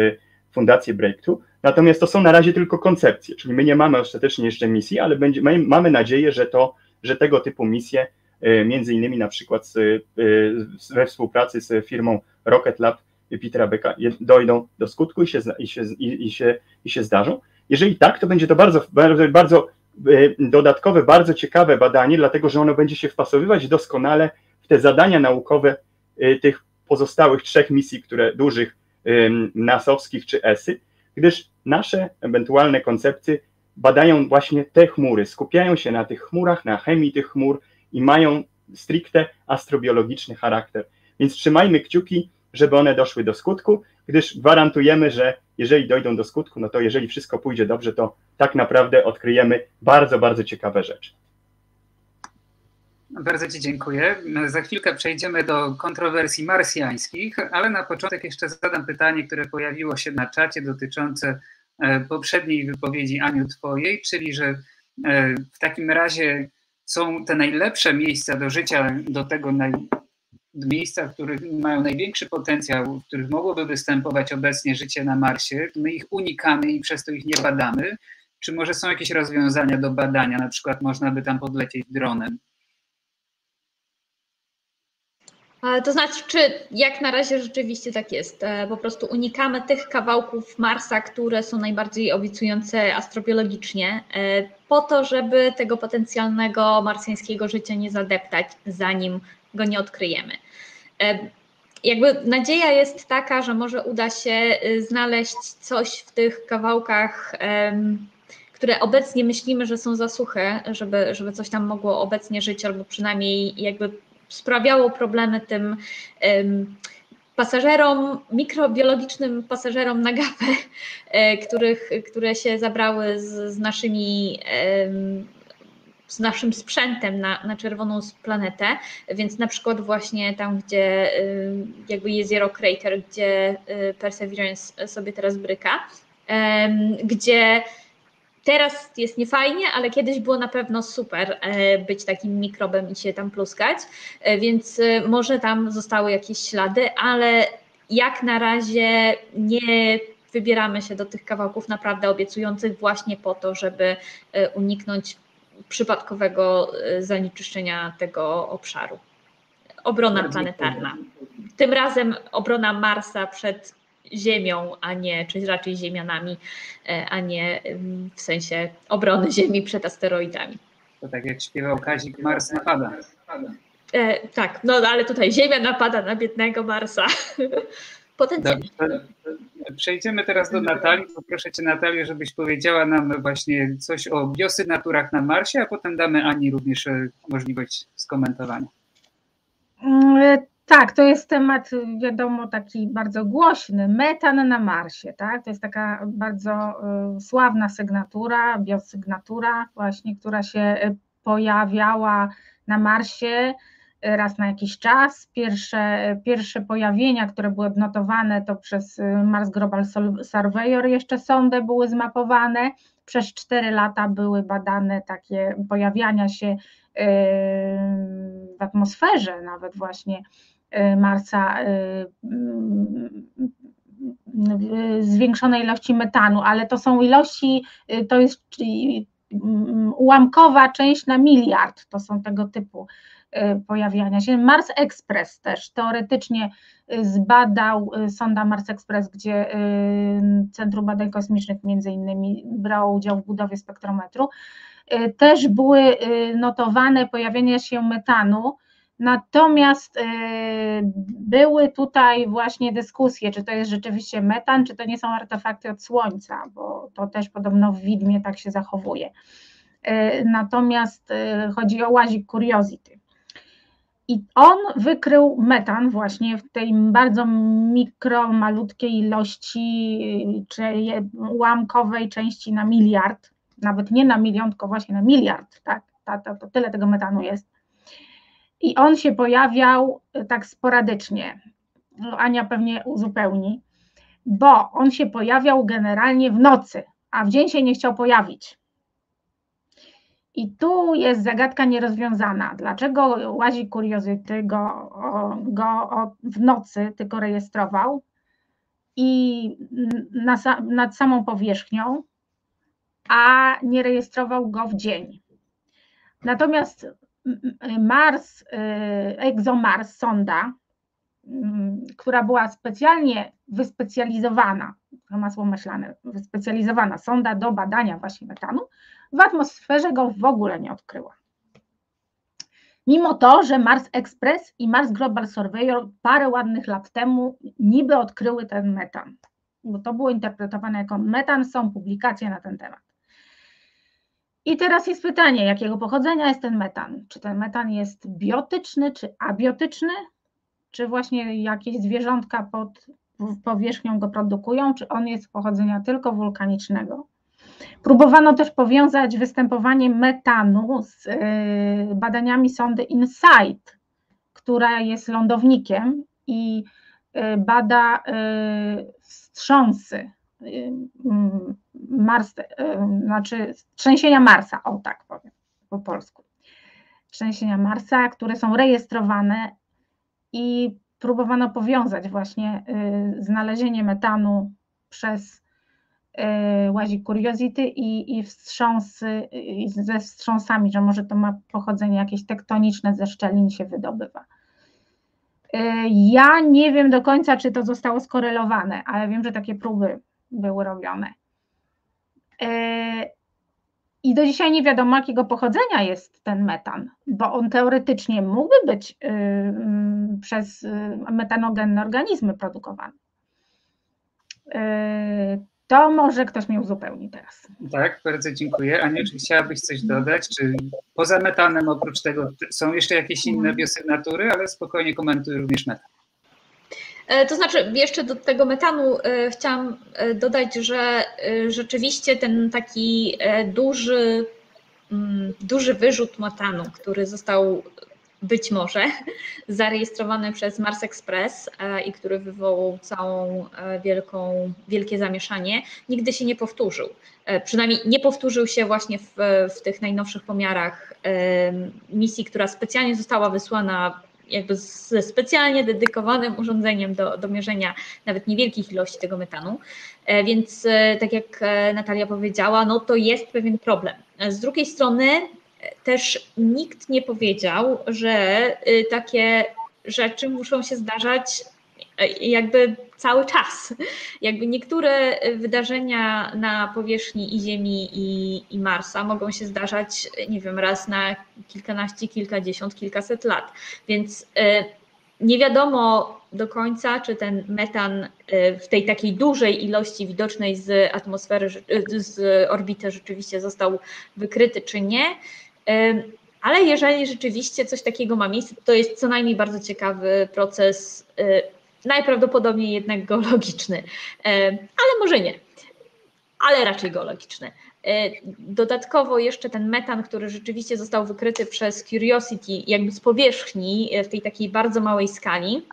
Fundację Breakthrough. Natomiast to są na razie tylko koncepcje, czyli my nie mamy ostatecznie jeszcze misji, ale będzie, mamy nadzieję, że, to, że tego typu misje, e, między innymi na przykład z, e, we współpracy z firmą Rocket Lab Petera Becka, dojdą do skutku i się, i się, i się, i się zdarzą. Jeżeli tak, to będzie to bardzo, bardzo, bardzo e, dodatkowe, bardzo ciekawe badanie, dlatego że ono będzie się wpasowywać doskonale w te zadania naukowe tych pozostałych trzech misji, które dużych, nasowskich czy ESY, gdyż nasze ewentualne koncepcje badają właśnie te chmury, skupiają się na tych chmurach, na chemii tych chmur i mają stricte astrobiologiczny charakter. Więc trzymajmy kciuki, żeby one doszły do skutku, gdyż gwarantujemy, że jeżeli dojdą do skutku, no to jeżeli wszystko pójdzie dobrze, to tak naprawdę odkryjemy bardzo, bardzo ciekawe rzeczy. Bardzo Ci dziękuję. Za chwilkę przejdziemy do kontrowersji marsjańskich, ale na początek jeszcze zadam pytanie, które pojawiło się na czacie dotyczące e, poprzedniej wypowiedzi Aniu Twojej, czyli że e, w takim razie są te najlepsze miejsca do życia, do tego naj, miejsca, w których mają największy potencjał, w których mogłoby występować obecnie życie na Marsie, my ich unikamy i przez to ich nie badamy. Czy może są jakieś rozwiązania do badania, na przykład można by tam podlecieć dronem? To znaczy, czy jak na razie rzeczywiście tak jest? E, po prostu unikamy tych kawałków Marsa, które są najbardziej obiecujące astrobiologicznie, e, po to, żeby tego potencjalnego marsjańskiego życia nie zadeptać, zanim go nie odkryjemy. E, jakby nadzieja jest taka, że może uda się znaleźć coś w tych kawałkach, które obecnie myślimy, że są za suche, żeby, żeby coś tam mogło obecnie żyć, albo przynajmniej jakby sprawiało problemy tym pasażerom, mikrobiologicznym pasażerom na gapę, e, których, które się zabrały z, z naszymi z naszym sprzętem na, na czerwoną planetę, więc na przykład właśnie tam, gdzie jakby jest Zero Crater, gdzie y, Perseverance sobie teraz bryka, gdzie Teraz jest niefajnie, ale kiedyś było na pewno super e, być takim mikrobem i się tam pluskać, e, więc e, może tam zostały jakieś ślady, ale jak na razie nie wybieramy się do tych kawałków naprawdę obiecujących właśnie po to, żeby uniknąć przypadkowego zanieczyszczenia tego obszaru. Obrona planetarna. Tym razem obrona Marsa przed Ziemią, a nie, czy raczej Ziemianami, e, a nie w sensie obrony Ziemi przed asteroidami. To tak jak śpiewał Kazik, Mars napada. E, tak, no ale tutaj Ziemia napada na biednego Marsa. Potencjalnie. Przejdziemy teraz do Natalii. Poproszę Cię, Natalię, żebyś powiedziała nam właśnie coś o biosygnaturach na Marsie, a potem damy Ani również e, możliwość skomentowania. Mm, tak, to jest temat, wiadomo, taki bardzo głośny. Metan na Marsie, tak? To jest taka bardzo y, sławna sygnatura, biosygnatura, właśnie, która się y, pojawiała na Marsie y, raz na jakiś czas. Pierwsze, pierwsze pojawienia, które były odnotowane, to przez Mars Global Surveyor jeszcze sondę były zmapowane. Przez cztery lata były badane takie pojawiania się w atmosferze, nawet właśnie Y, marca y, y, zwiększonej ilości metanu, ale to są ilości, to jest ułamkowa część na miliard, to są tego typu pojawiania się. Mars Express też teoretycznie zbadał sonda Mars Express, gdzie Centrum Badań Kosmicznych między innymi brało udział w budowie spektrometru. Też były notowane pojawienia się metanu, Natomiast były tutaj właśnie dyskusje, czy to jest rzeczywiście metan, czy to nie są artefakty od Słońca, bo to też podobno w widmie tak się zachowuje. Natomiast chodzi o łazik Curiosity. I on wykrył metan właśnie w tej bardzo mikro, malutkiej ilości, czy ułamkowej części na miliard, nawet nie na milion, tylko właśnie na miliard, tak? To, to, to tyle tego metanu jest i on się pojawiał e, tak sporadycznie. No, Ania pewnie uzupełni, bo on się pojawiał generalnie w nocy, a w dzień się nie chciał pojawić. I tu jest zagadka nierozwiązana. Dlaczego łazi Curiosity go, go w nocy tylko rejestrował i na, nad samą powierzchnią, a nie rejestrował go w dzień? Natomiast Mars, y, ExoMars, sonda, mm, która była specjalnie wyspecjalizowana, masło myślane, wyspecjalizowana sonda do badania właśnie metanu, w atmosferze go w ogóle nie odkryła. Mimo to, że Mars Express i Mars Global Surveyor parę ładnych lat temu niby odkryły ten metan, bo to było interpretowane jako metan, są publikacje na ten temat. I teraz jest pytanie, jakiego pochodzenia jest ten metan? Czy ten metan jest biotyczny, czy abiotyczny? Czy właśnie jakieś zwierzątka pod powierzchnią go produkują, czy on jest pochodzenia tylko wulkanicznego. Próbowano też powiązać występowanie metanu z y, badaniami sondy InSight, która jest lądownikiem i y, bada y, wstrząsy Mars, znaczy trzęsienia Marsa, o tak powiem po polsku. Trzęsienia Marsa, które są rejestrowane i próbowano powiązać właśnie znalezienie metanu przez łazi Curiosity i, i wstrząsy, i ze wstrząsami, że może to ma pochodzenie jakieś tektoniczne, ze szczelin się wydobywa. E, ja nie wiem do końca, czy to zostało skorelowane, ale wiem, że takie próby były robione. E, I do dzisiaj nie wiadomo, jakiego pochodzenia jest ten metan, bo on teoretycznie mógłby być przez metanogenne organizmy produkowany to może ktoś mnie uzupełni teraz. Tak, bardzo dziękuję. Ania, czy chciałabyś coś dodać? Czy poza metanem oprócz tego są jeszcze jakieś inne biosygnatury, ale spokojnie komentuj również metan. E, to znaczy, jeszcze do tego metanu e, chciałam e, dodać, że rzeczywiście ten taki duży, mm, duży wyrzut metanu, który został być może zarejestrowany przez Mars Express e, i który wywołał całą e, wielką, wielkie zamieszanie, nigdy się nie powtórzył. E, przynajmniej nie powtórzył się właśnie w, w tych najnowszych pomiarach misji, która specjalnie została wysłana jakby ze specjalnie dedykowanym urządzeniem do, do mierzenia nawet niewielkich ilości tego metanu. Więc tak jak Natalia powiedziała, no to jest pewien problem. Z drugiej strony też nikt nie powiedział, że y, takie rzeczy muszą się zdarzać y, jakby cały czas. Jakby niektóre wydarzenia na powierzchni i Ziemi i, i Marsa mogą się zdarzać, nie wiem, raz na kilkanaście, kilkadziesiąt, kilkaset lat. Więc y, nie wiadomo do końca, czy ten metan w tej takiej dużej ilości widocznej z atmosfery, z orbity rzeczywiście został wykryty, czy nie. Ale jeżeli rzeczywiście coś takiego ma miejsce, to jest co najmniej bardzo ciekawy proces, y, najprawdopodobniej jednak geologiczny, ale może nie, ale raczej geologiczny. E, dodatkowo jeszcze ten metan, który rzeczywiście został wykryty przez Curiosity jakby z powierzchni e, w tej takiej bardzo małej skali,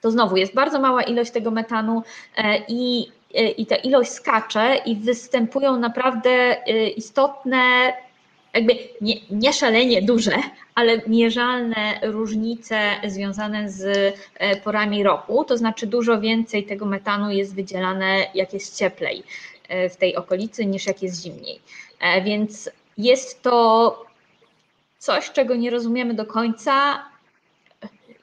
to znowu jest bardzo mała ilość tego metanu e, i, i ta ilość skacze i występują naprawdę istotne jakby nie, nie szalenie duże, ale mierzalne różnice związane z e, porami roku, to znaczy dużo więcej tego metanu jest wydzielane jak jest cieplej e, w tej okolicy niż jak jest zimniej. E, więc jest to coś, czego nie rozumiemy do końca.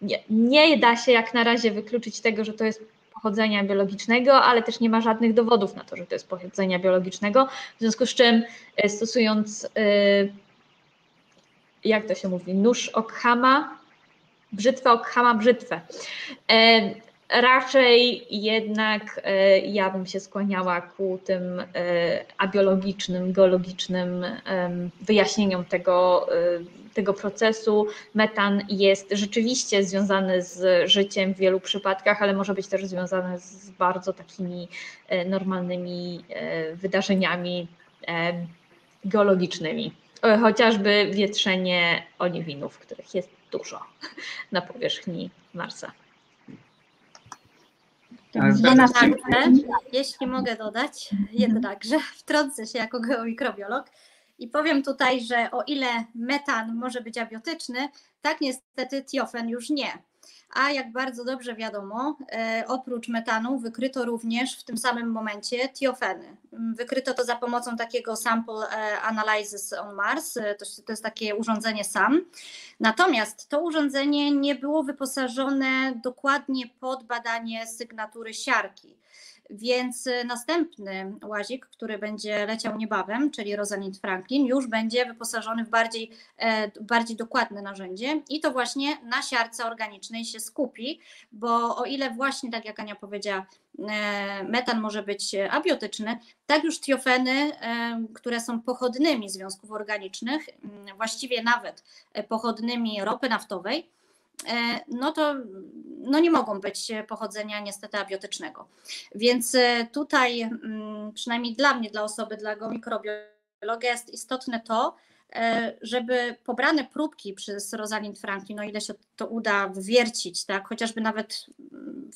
Nie, nie da się jak na razie wykluczyć tego, że to jest pochodzenia biologicznego, ale też nie ma żadnych dowodów na to, że to jest pochodzenia biologicznego. W związku z czym e, stosując, e, jak to się mówi, nóż Okhama, brzytwę Okhama, brzytwę. E, raczej jednak ja bym się skłaniała ku tym abiologicznym, geologicznym wyjaśnieniom tego, tego procesu. Metan jest rzeczywiście związany z życiem w wielu przypadkach, ale może być też związany z bardzo takimi e, normalnymi e, wydarzeniami e, geologicznymi. Chociażby wietrzenie oniewinów, których jest dużo na powierzchni Marsa. Jednakże, jeśli mogę dodać, jednakże wtrącę się jako geomikrobiolog, i powiem tutaj, że o ile metan może być abiotyczny, tak niestety tiofen już nie. A jak bardzo dobrze wiadomo, e, oprócz metanu wykryto również w tym samym momencie tiofeny. Wykryto to za pomocą takiego Sample e, Analysis on Mars, e, to jest takie urządzenie SAM. Natomiast to urządzenie nie było wyposażone dokładnie pod badanie sygnatury siarki. Więc y, następny łazik, który będzie leciał niebawem, czyli Rosalind Franklin, już będzie wyposażony w bardziej, e, bardziej dokładne narzędzie i to właśnie na siarce organicznej się skupi, bo o ile właśnie, tak jak Ania powiedziała, e, metan może być abiotyczny, tak już tiofeny, e, które są pochodnymi związków organicznych, właściwie nawet pochodnymi ropy naftowej, no to no nie mogą być pochodzenia niestety abiotycznego. Więc tutaj, mm, przynajmniej dla mnie, dla osoby, dla mikrobiologa jest istotne to, E, żeby pobrane próbki przez Rosalind Franklin, o ile się to uda wywiercić, tak, chociażby nawet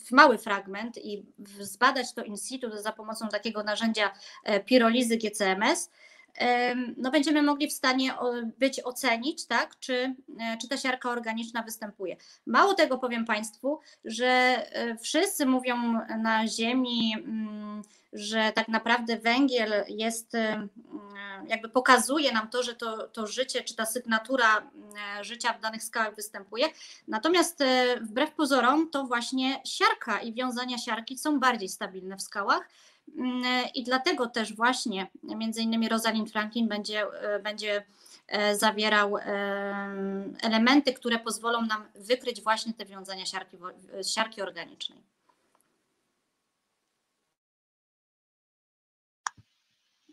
w mały fragment i zbadać to in situ za pomocą takiego narzędzia e, pirolizy GCMS, no będziemy mogli w stanie być ocenić, tak, czy, e, czy ta siarka organiczna występuje. Mało tego powiem Państwu, że wszyscy mówią na Ziemi, mm, że tak naprawdę węgiel jest, y, jakby pokazuje nam to, że to, to życie, czy ta sygnatura życia w danych skałach występuje. Natomiast wbrew pozorom, to właśnie siarka i wiązania siarki są bardziej stabilne w skałach. I dlatego też właśnie między innymi Rosalind Franklin będzie, będzie zawierał elementy, które pozwolą nam wykryć właśnie te wiązania siarki, siarki organicznej.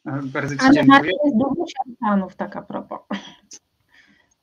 Bardzo Ci dziękuję. Na Marsie jest dużo siarczanów, tak a propos.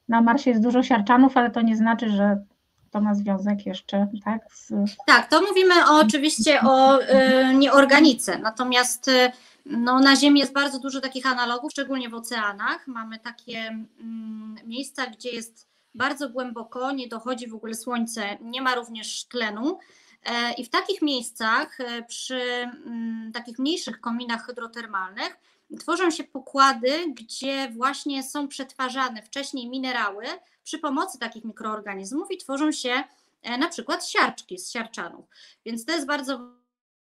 Na Marsie jest dużo siarczanów, ale to nie znaczy, że to ma związek jeszcze, tak? Z... Tak, to mówimy o, oczywiście o y, nieorganice, natomiast y, no, na Ziemi jest bardzo dużo takich analogów, szczególnie w oceanach. Mamy takie mm, miejsca, gdzie jest bardzo głęboko, nie dochodzi w ogóle słońce, nie ma również tlenu. E, I w takich miejscach, przy mm, takich mniejszych kominach hydrotermalnych, tworzą się pokłady, gdzie właśnie są przetwarzane wcześniej minerały przy pomocy takich mikroorganizmów i tworzą się e, na przykład siarczki z siarczanów. Więc to jest bardzo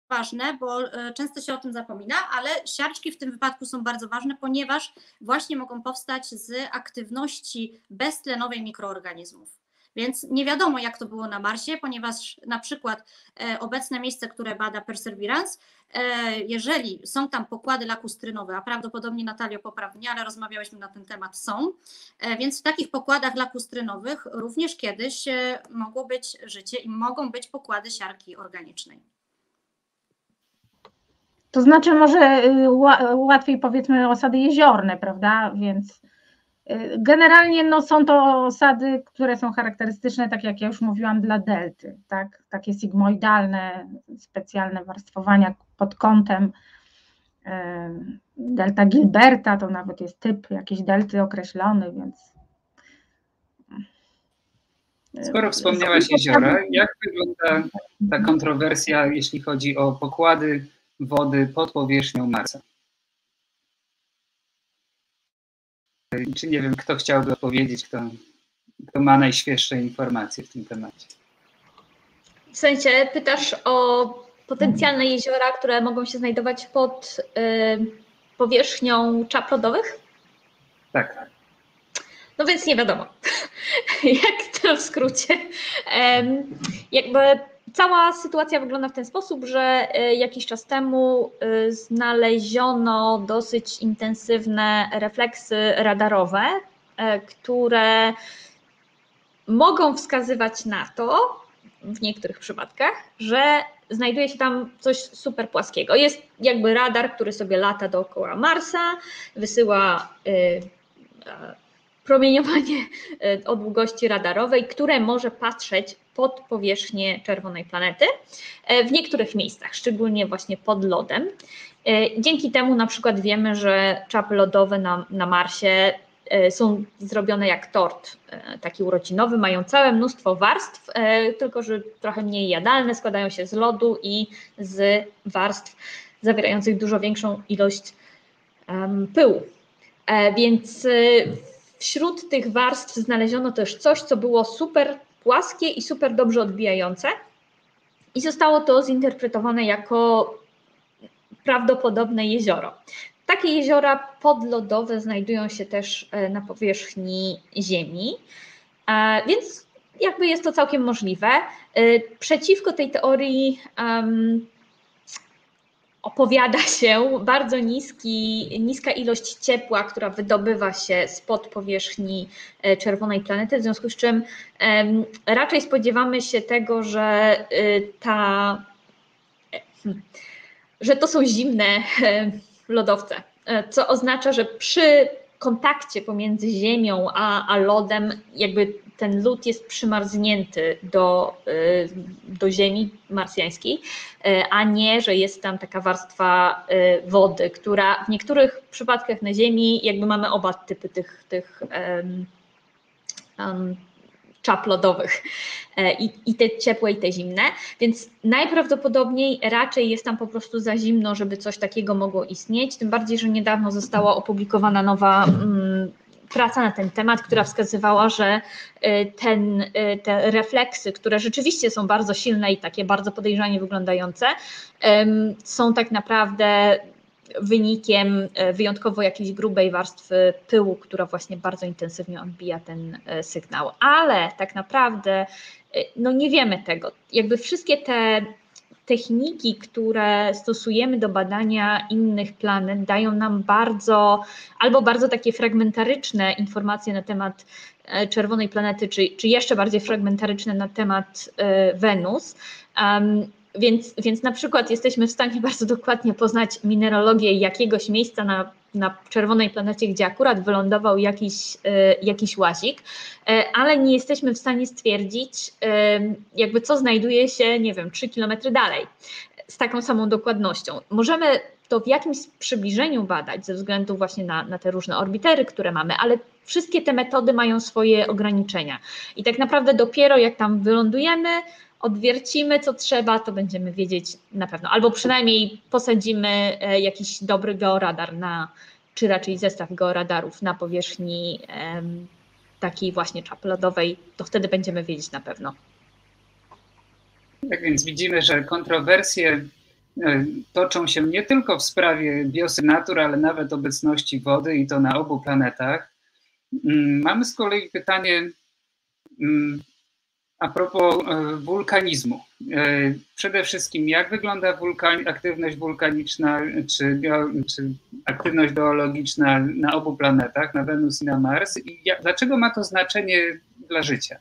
ważne, bo często się o tym zapomina, ale siarczki w tym wypadku są bardzo ważne, ponieważ właśnie mogą powstać z aktywności beztlenowej mikroorganizmów. Więc nie wiadomo, jak to było na Marsie, ponieważ na przykład e, obecne miejsce, które bada Perseverance, e, jeżeli są tam pokłady lakustrynowe, a prawdopodobnie Natalio poprawnie, ale rozmawiałyśmy na ten temat, są, e, więc w takich pokładach lakustrynowych również kiedyś mogło być życie i mogą być pokłady siarki organicznej. To znaczy może y, łatwiej powiedzmy osady jeziorne, prawda? Więc Generalnie no, są to osady, które są charakterystyczne, tak jak ja już mówiłam, dla delty, tak? takie sigmoidalne, specjalne warstwowania pod kątem delta Gilberta, to nawet jest typ jakiejś delty określony, więc... Skoro wspomniałaś jeziora, jak wygląda ta kontrowersja, jeśli chodzi o pokłady wody pod powierzchnią Marsa? Czy nie wiem, kto chciałby odpowiedzieć, kto, kto ma najświeższe informacje w tym temacie. W sensie pytasz o potencjalne jeziora, które mogą się znajdować pod y, powierzchnią czap lodowych? Tak. No więc nie wiadomo, jak to w skrócie. Um, jakby Cała sytuacja wygląda w ten sposób, że e, jakiś czas temu e, znaleziono dosyć intensywne refleksy radarowe, e, które mogą wskazywać na to, w niektórych przypadkach, że znajduje się tam coś super płaskiego. Jest jakby radar, który sobie lata dookoła Marsa, wysyła promieniowanie o długości radarowej, które może patrzeć pod powierzchnię czerwonej planety e, w niektórych miejscach, szczególnie właśnie pod lodem. E, dzięki temu na przykład wiemy, że czapy lodowe na, na Marsie e, są zrobione jak tort taki urodzinowy, mają całe mnóstwo warstw, tylko że trochę mniej jadalne, składają się z lodu i z warstw zawierających dużo większą ilość pyłu. Więc wśród tych warstw znaleziono też coś, co było super płaskie i super dobrze odbijające. I zostało to zinterpretowane jako prawdopodobne jezioro. Takie jeziora podlodowe znajdują się też e, na powierzchni Ziemi, e, więc jakby jest to całkiem możliwe. E, przeciwko tej teorii opowiada się bardzo niski, niska ilość ciepła, która wydobywa się spod powierzchni e, czerwonej planety, w związku z czym raczej spodziewamy się tego, że e, ta, hmm, że to są zimne e, lodowce, co oznacza, że przy kontakcie pomiędzy Ziemią a, a lodem, jakby ten lód jest przymarznięty do, y, do Ziemi marsjańskiej, y, a nie, że jest tam taka warstwa y, wody, która w niektórych przypadkach na Ziemi jakby mamy oba typy tych, tych um, um, czap lodowych e, i, i te ciepłe i te zimne, więc najprawdopodobniej raczej jest tam po prostu za zimno, żeby coś takiego mogło istnieć, tym bardziej, że niedawno została opublikowana nowa mm, praca na ten temat, która wskazywała, że e, ten, e, te refleksy, które rzeczywiście są bardzo silne i takie bardzo podejrzanie wyglądające, są tak naprawdę wynikiem e, wyjątkowo jakiejś grubej warstwy pyłu, która właśnie bardzo intensywnie odbija ten sygnał. Ale tak naprawdę no nie wiemy tego. Jakby wszystkie te techniki, które stosujemy do badania innych planet, dają nam bardzo albo bardzo takie fragmentaryczne informacje na temat czerwonej planety, czy, czy jeszcze bardziej fragmentaryczne na temat Wenus. Więc, więc na przykład jesteśmy w stanie bardzo dokładnie poznać mineralogię jakiegoś miejsca na, na czerwonej planecie, gdzie akurat wylądował jakiś, e, jakiś łazik, e, ale nie jesteśmy w stanie stwierdzić, e, jakby co znajduje się, nie wiem, 3 kilometry dalej z taką samą dokładnością. Możemy to w jakimś przybliżeniu badać ze względu właśnie na, na te różne orbitery, które mamy, ale wszystkie te metody mają swoje ograniczenia. I tak naprawdę dopiero jak tam wylądujemy, odwiercimy co trzeba, to będziemy wiedzieć na pewno. Albo przynajmniej posadzimy e, jakiś dobry georadar na, czy raczej zestaw georadarów na powierzchni takiej właśnie czapy lodowej, to wtedy będziemy wiedzieć na pewno. Tak więc widzimy, że kontrowersje e, toczą się nie tylko w sprawie biosygnatur, ale nawet obecności wody i to na obu planetach. Mm, mamy z kolei pytanie, mm, a propos e, wulkanizmu. E, przede wszystkim, jak wygląda wulkan, aktywność wulkaniczna czy, czy, aktywność geologiczna na obu planetach, na Wenus i na Mars, i jak, dlaczego ma to znaczenie dla życia?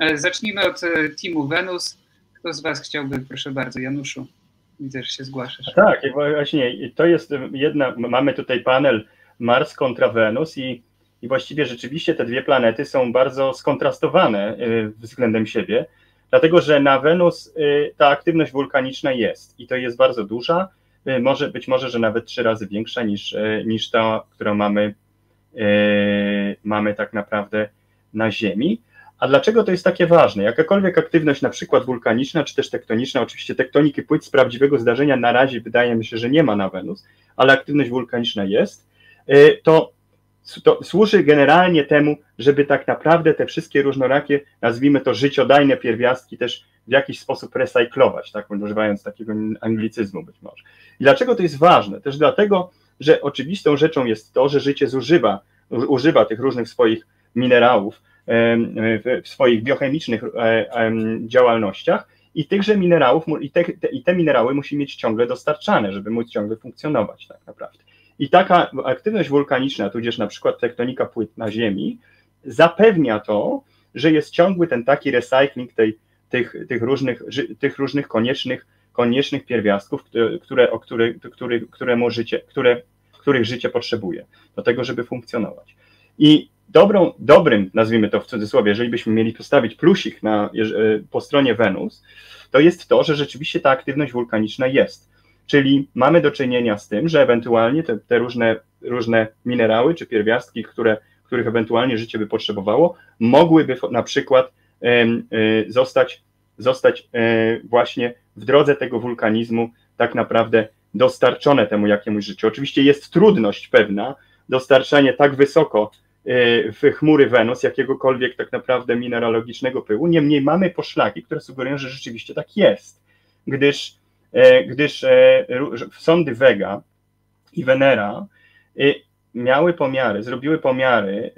E, zacznijmy od teamu Wenus. Kto z Was chciałby, proszę bardzo, Januszu? Widzę, że się zgłaszasz. Tak, właśnie to jest jedna, mamy tutaj panel Mars kontra Wenus i i właściwie rzeczywiście te dwie planety są bardzo skontrastowane y, względem siebie, dlatego że na Wenus y, ta aktywność wulkaniczna jest i to jest bardzo duża, y, może być może, że nawet trzy razy większa niż, niż ta, którą mamy, mamy tak naprawdę na Ziemi. A dlaczego to jest takie ważne? Jakakolwiek aktywność, na przykład wulkaniczna, czy też tektoniczna, oczywiście tektoniki płyt z prawdziwego zdarzenia na razie wydaje mi się, że nie ma na Wenus, ale aktywność wulkaniczna jest, to to służy generalnie temu, żeby tak naprawdę te wszystkie różnorakie, nazwijmy to życiodajne pierwiastki też w jakiś sposób recyklować, tak, używając takiego anglicyzmu być może. I dlaczego to jest ważne? Też dlatego, że oczywistą rzeczą jest to, że życie zużywa, używa tych różnych swoich minerałów w swoich biochemicznych e, działalnościach i tychże minerałów, i te, i te minerały musi mieć ciągle dostarczane, żeby móc ciągle funkcjonować tak naprawdę. I taka aktywność wulkaniczna, tudzież na przykład tektonika płyt na Ziemi, zapewnia to, że jest ciągły ten taki recycling tej, tych, tych, różnych, tych różnych koniecznych, koniecznych pierwiastków, które, o któremu życie, które, których życie potrzebuje do tego, żeby funkcjonować. I dobrą, dobrym, nazwijmy to w cudzysłowie, jeżeli byśmy mieli postawić plusik na, po stronie Wenus, to jest to, że rzeczywiście ta aktywność wulkaniczna jest. Czyli mamy do czynienia z tym, że ewentualnie te, te różne, różne minerały czy pierwiastki, które, których ewentualnie życie by potrzebowało, mogłyby na przykład e, zostać, zostać e, właśnie w drodze tego wulkanizmu tak naprawdę dostarczone temu jakiemuś życiu. Oczywiście jest trudność pewna, dostarczanie tak wysoko e, w chmury Wenus jakiegokolwiek tak naprawdę mineralogicznego pyłu, niemniej mamy poszlaki, które sugerują, że rzeczywiście tak jest, gdyż gdyż e, sądy Vega i Venera e, miały pomiary, zrobiły pomiary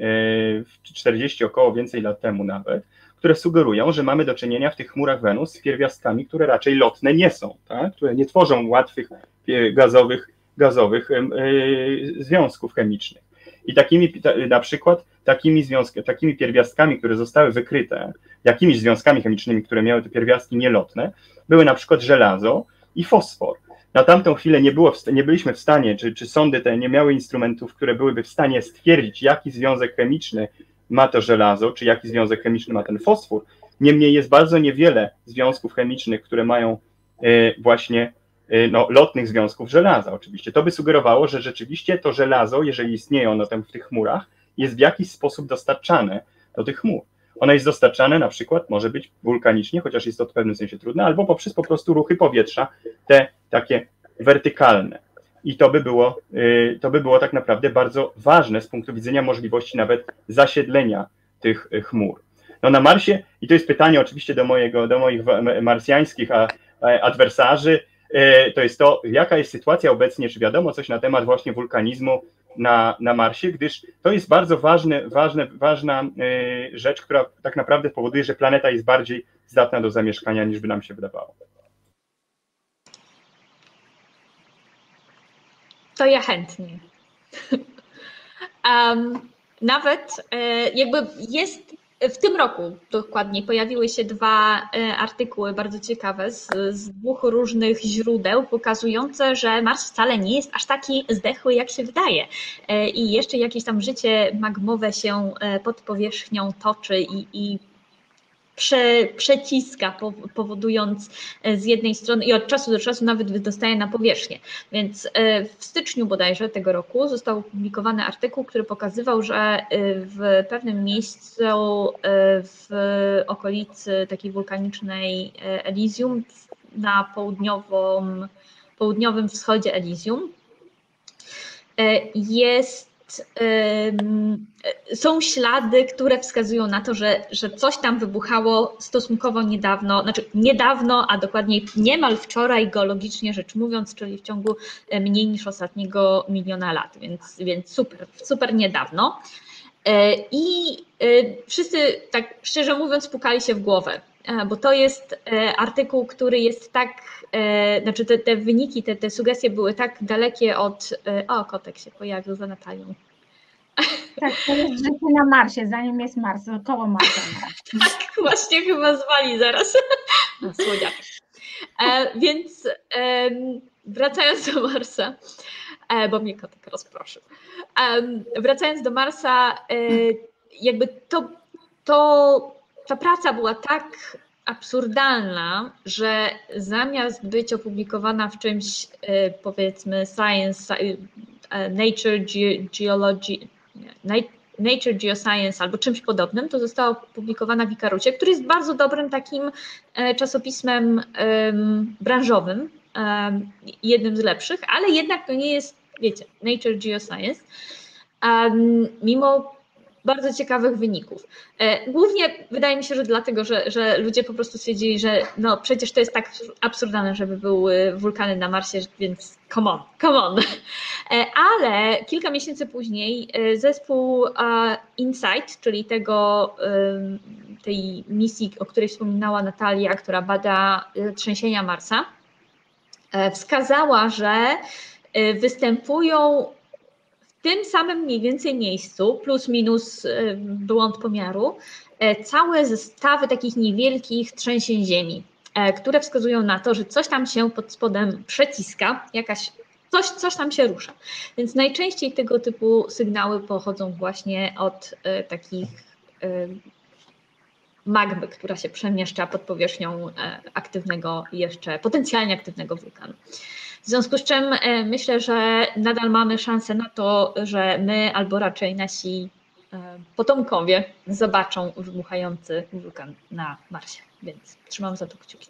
40 około więcej lat temu nawet, które sugerują, że mamy do czynienia w tych chmurach Wenus z pierwiastkami, które raczej lotne nie są, tak? które nie tworzą łatwych gazowych, gazowych związków chemicznych. I takimi na przykład takimi, związki, takimi pierwiastkami, które zostały wykryte, jakimiś związkami chemicznymi, które miały te pierwiastki nielotne, były na przykład żelazo, i fosfor. Na tamtą chwilę nie, było, nie byliśmy w stanie, czy, czy sądy te nie miały instrumentów, które byłyby w stanie stwierdzić, jaki związek chemiczny ma to żelazo, czy jaki związek chemiczny ma ten fosfor. Niemniej jest bardzo niewiele związków chemicznych, które mają właśnie no, lotnych związków żelaza oczywiście. To by sugerowało, że rzeczywiście to żelazo, jeżeli istnieje ono tam w tych chmurach, jest w jakiś sposób dostarczane do tych chmur. Ono jest dostarczane na przykład, może być wulkanicznie, chociaż jest to w pewnym sensie trudne, albo poprzez po prostu ruchy powietrza, te takie wertykalne. I to by było, y, to by było tak naprawdę bardzo ważne z punktu widzenia możliwości nawet zasiedlenia tych y, chmur. No na Marsie, i to jest pytanie oczywiście do, mojego, do moich marsjańskich adwersarzy, y, to jest to, jaka jest sytuacja obecnie, czy wiadomo coś na temat właśnie wulkanizmu na, na Marsie, gdyż to jest bardzo ważny, ważne, ważna y, rzecz, która tak naprawdę powoduje, że planeta jest bardziej zdatna do zamieszkania niż by nam się wydawało. To ja chętnie. Um, nawet e, jakby jest w tym roku dokładnie pojawiły się dwa e, artykuły bardzo ciekawe z, z, dwóch różnych źródeł, pokazujące, że Mars wcale nie jest aż taki zdechły, jak się wydaje. E, I jeszcze jakieś tam życie magmowe się e, pod powierzchnią toczy i, i prze, przeciska, powodując e, z jednej strony i od czasu do czasu nawet wydostaje na powierzchnię. Więc e, w styczniu bodajże tego roku został opublikowany artykuł, który pokazywał, że e, w pewnym miejscu w okolicy takiej wulkanicznej Elysium na południowym wschodzie Elysium jest są ślady, które wskazują na to, że, że coś tam wybuchało stosunkowo niedawno, znaczy niedawno, a dokładniej niemal wczoraj geologicznie rzecz mówiąc, czyli w ciągu e, mniej niż ostatniego miliona lat, więc, więc super, super niedawno. E, I e, wszyscy, tak szczerze mówiąc, pukali się w głowę, bo to jest artykuł, który jest tak, znaczy te, te wyniki, te, te sugestie były tak dalekie od. O, kotek się pojawił za Natalią. Tak, to jest życie na Marsie, zanim jest Mars, koło Marsa. Tak, właśnie chyba zwali zaraz. No, słodziak. E, więc e, wracając do Marsa, e, bo mnie kotek rozproszył. wracając do Marsa, e, jakby to, to, ta praca była tak absurdalna, że zamiast być opublikowana w czymś, e, powiedzmy, science, e, nature, geology, Nature Geoscience albo czymś podobnym, to została opublikowana w Ikarucie, który jest bardzo dobrym takim e, czasopismem branżowym, jednym z lepszych, ale jednak to nie jest, wiecie, Nature Geoscience. Mimo bardzo ciekawych wyników. E, głównie wydaje mi się, że dlatego, że, że ludzie po prostu stwierdzili, że no przecież to jest tak absurdalne, żeby były wulkany na Marsie, więc come on, come on. E, ale kilka miesięcy później e, zespół InSight, czyli tego, tej misji, o której wspominała Natalia, która bada trzęsienia Marsa, wskazała, że występują tym samym mniej więcej miejscu, plus minus e, błąd pomiaru, e, całe zestawy takich niewielkich trzęsień ziemi, e, które wskazują na to, że coś tam się pod spodem przeciska, jakaś coś, coś tam się rusza. Więc najczęściej tego typu sygnały pochodzą właśnie od takich magmy, która się przemieszcza pod powierzchnią aktywnego, jeszcze potencjalnie aktywnego wulkanu. W związku z czym e, myślę, że nadal mamy szansę na to, że my albo raczej nasi e, potomkowie zobaczą wybuchający wulkan na Marsie. Więc trzymam za to kciuki.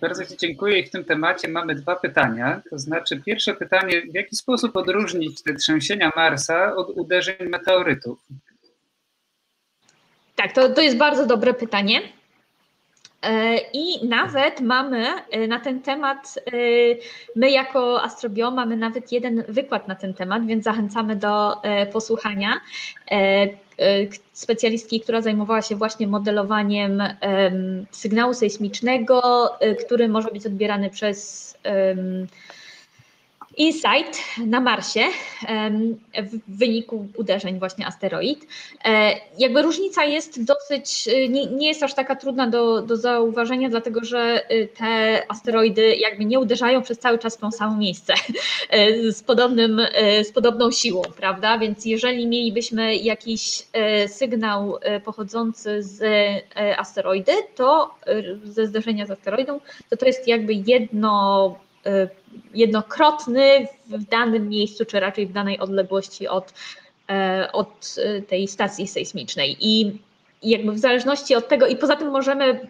Bardzo Ci dziękuję i w tym temacie mamy dwa pytania. To znaczy, pierwsze pytanie, w jaki sposób odróżnić te trzęsienia Marsa od uderzeń meteorytów? Tak, to, to jest bardzo dobre pytanie. E, I nawet mamy e, na ten temat, e, my jako Astrobio mamy nawet jeden wykład na ten temat, więc zachęcamy do posłuchania specjalistki, która zajmowała się właśnie modelowaniem sygnału sejsmicznego, który może być odbierany przez Insight na Marsie w wyniku uderzeń właśnie asteroid. E, jakby różnica jest dosyć, e, nie, nie jest aż taka trudna do, do zauważenia, dlatego że e, te asteroidy jakby nie uderzają przez cały czas w to samo miejsce z, podobnym, z podobną siłą, prawda? Więc jeżeli mielibyśmy jakiś sygnał pochodzący z asteroidy, to ze zderzenia z asteroidą, to to jest jakby jedno jednokrotny w danym miejscu, czy raczej w danej odległości od, e, od y, tej stacji sejsmicznej. I jakby w zależności od tego, i poza tym możemy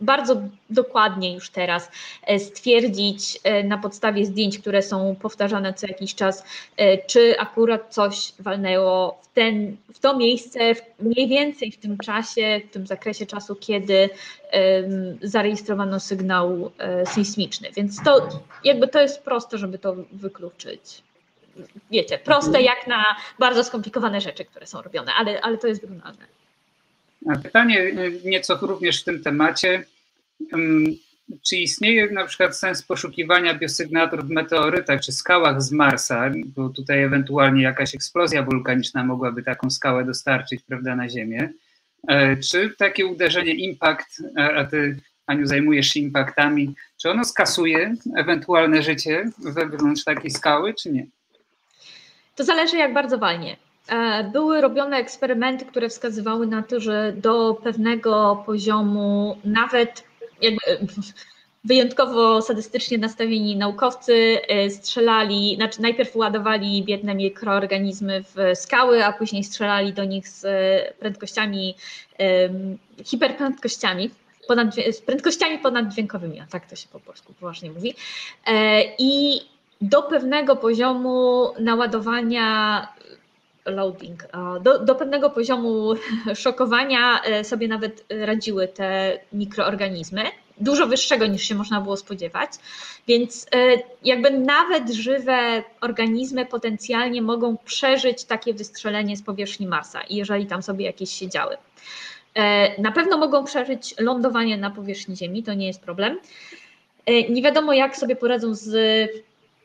bardzo dokładnie już teraz e, stwierdzić e, na podstawie zdjęć, które są powtarzane co jakiś czas, e, czy akurat coś walnęło w, ten, w to miejsce mniej więcej w tym czasie, w tym zakresie czasu, kiedy zarejestrowano sygnał sejsmiczny. Więc to jakby to jest proste, żeby to wykluczyć. Wiecie, proste jak na bardzo skomplikowane rzeczy, które są robione, ale, ale to jest wykonalne. Pytanie y, nieco również w tym temacie. Czy istnieje na przykład sens poszukiwania biosygnatur w meteorytach czy skałach z Marsa, bo tutaj ewentualnie jakaś eksplozja wulkaniczna mogłaby taką skałę dostarczyć prawda, na Ziemię? E, czy takie uderzenie, impact, a ty Aniu zajmujesz się impactami, czy ono skasuje ewentualne życie wewnątrz takiej skały, czy nie? To zależy jak bardzo walnie. E, były robione eksperymenty, które wskazywały na to, że do pewnego poziomu nawet jakby wyjątkowo sadystycznie nastawieni naukowcy e, strzelali, znaczy najpierw ładowali biedne mikroorganizmy w skały, a później strzelali do nich z prędkościami, hiperprędkościami, ponad, z prędkościami ponaddźwiękowymi, a tak to się po polsku poważnie mówi. E, I do pewnego poziomu naładowania loading. Do, do pewnego poziomu szokowania e, sobie nawet radziły te mikroorganizmy, dużo wyższego niż się można było spodziewać, więc e, jakby nawet żywe organizmy potencjalnie mogą przeżyć takie wystrzelenie z powierzchni Marsa, jeżeli tam sobie jakieś siedziały. E, na pewno mogą przeżyć lądowanie na powierzchni Ziemi, to nie jest problem. Nie wiadomo, jak sobie poradzą z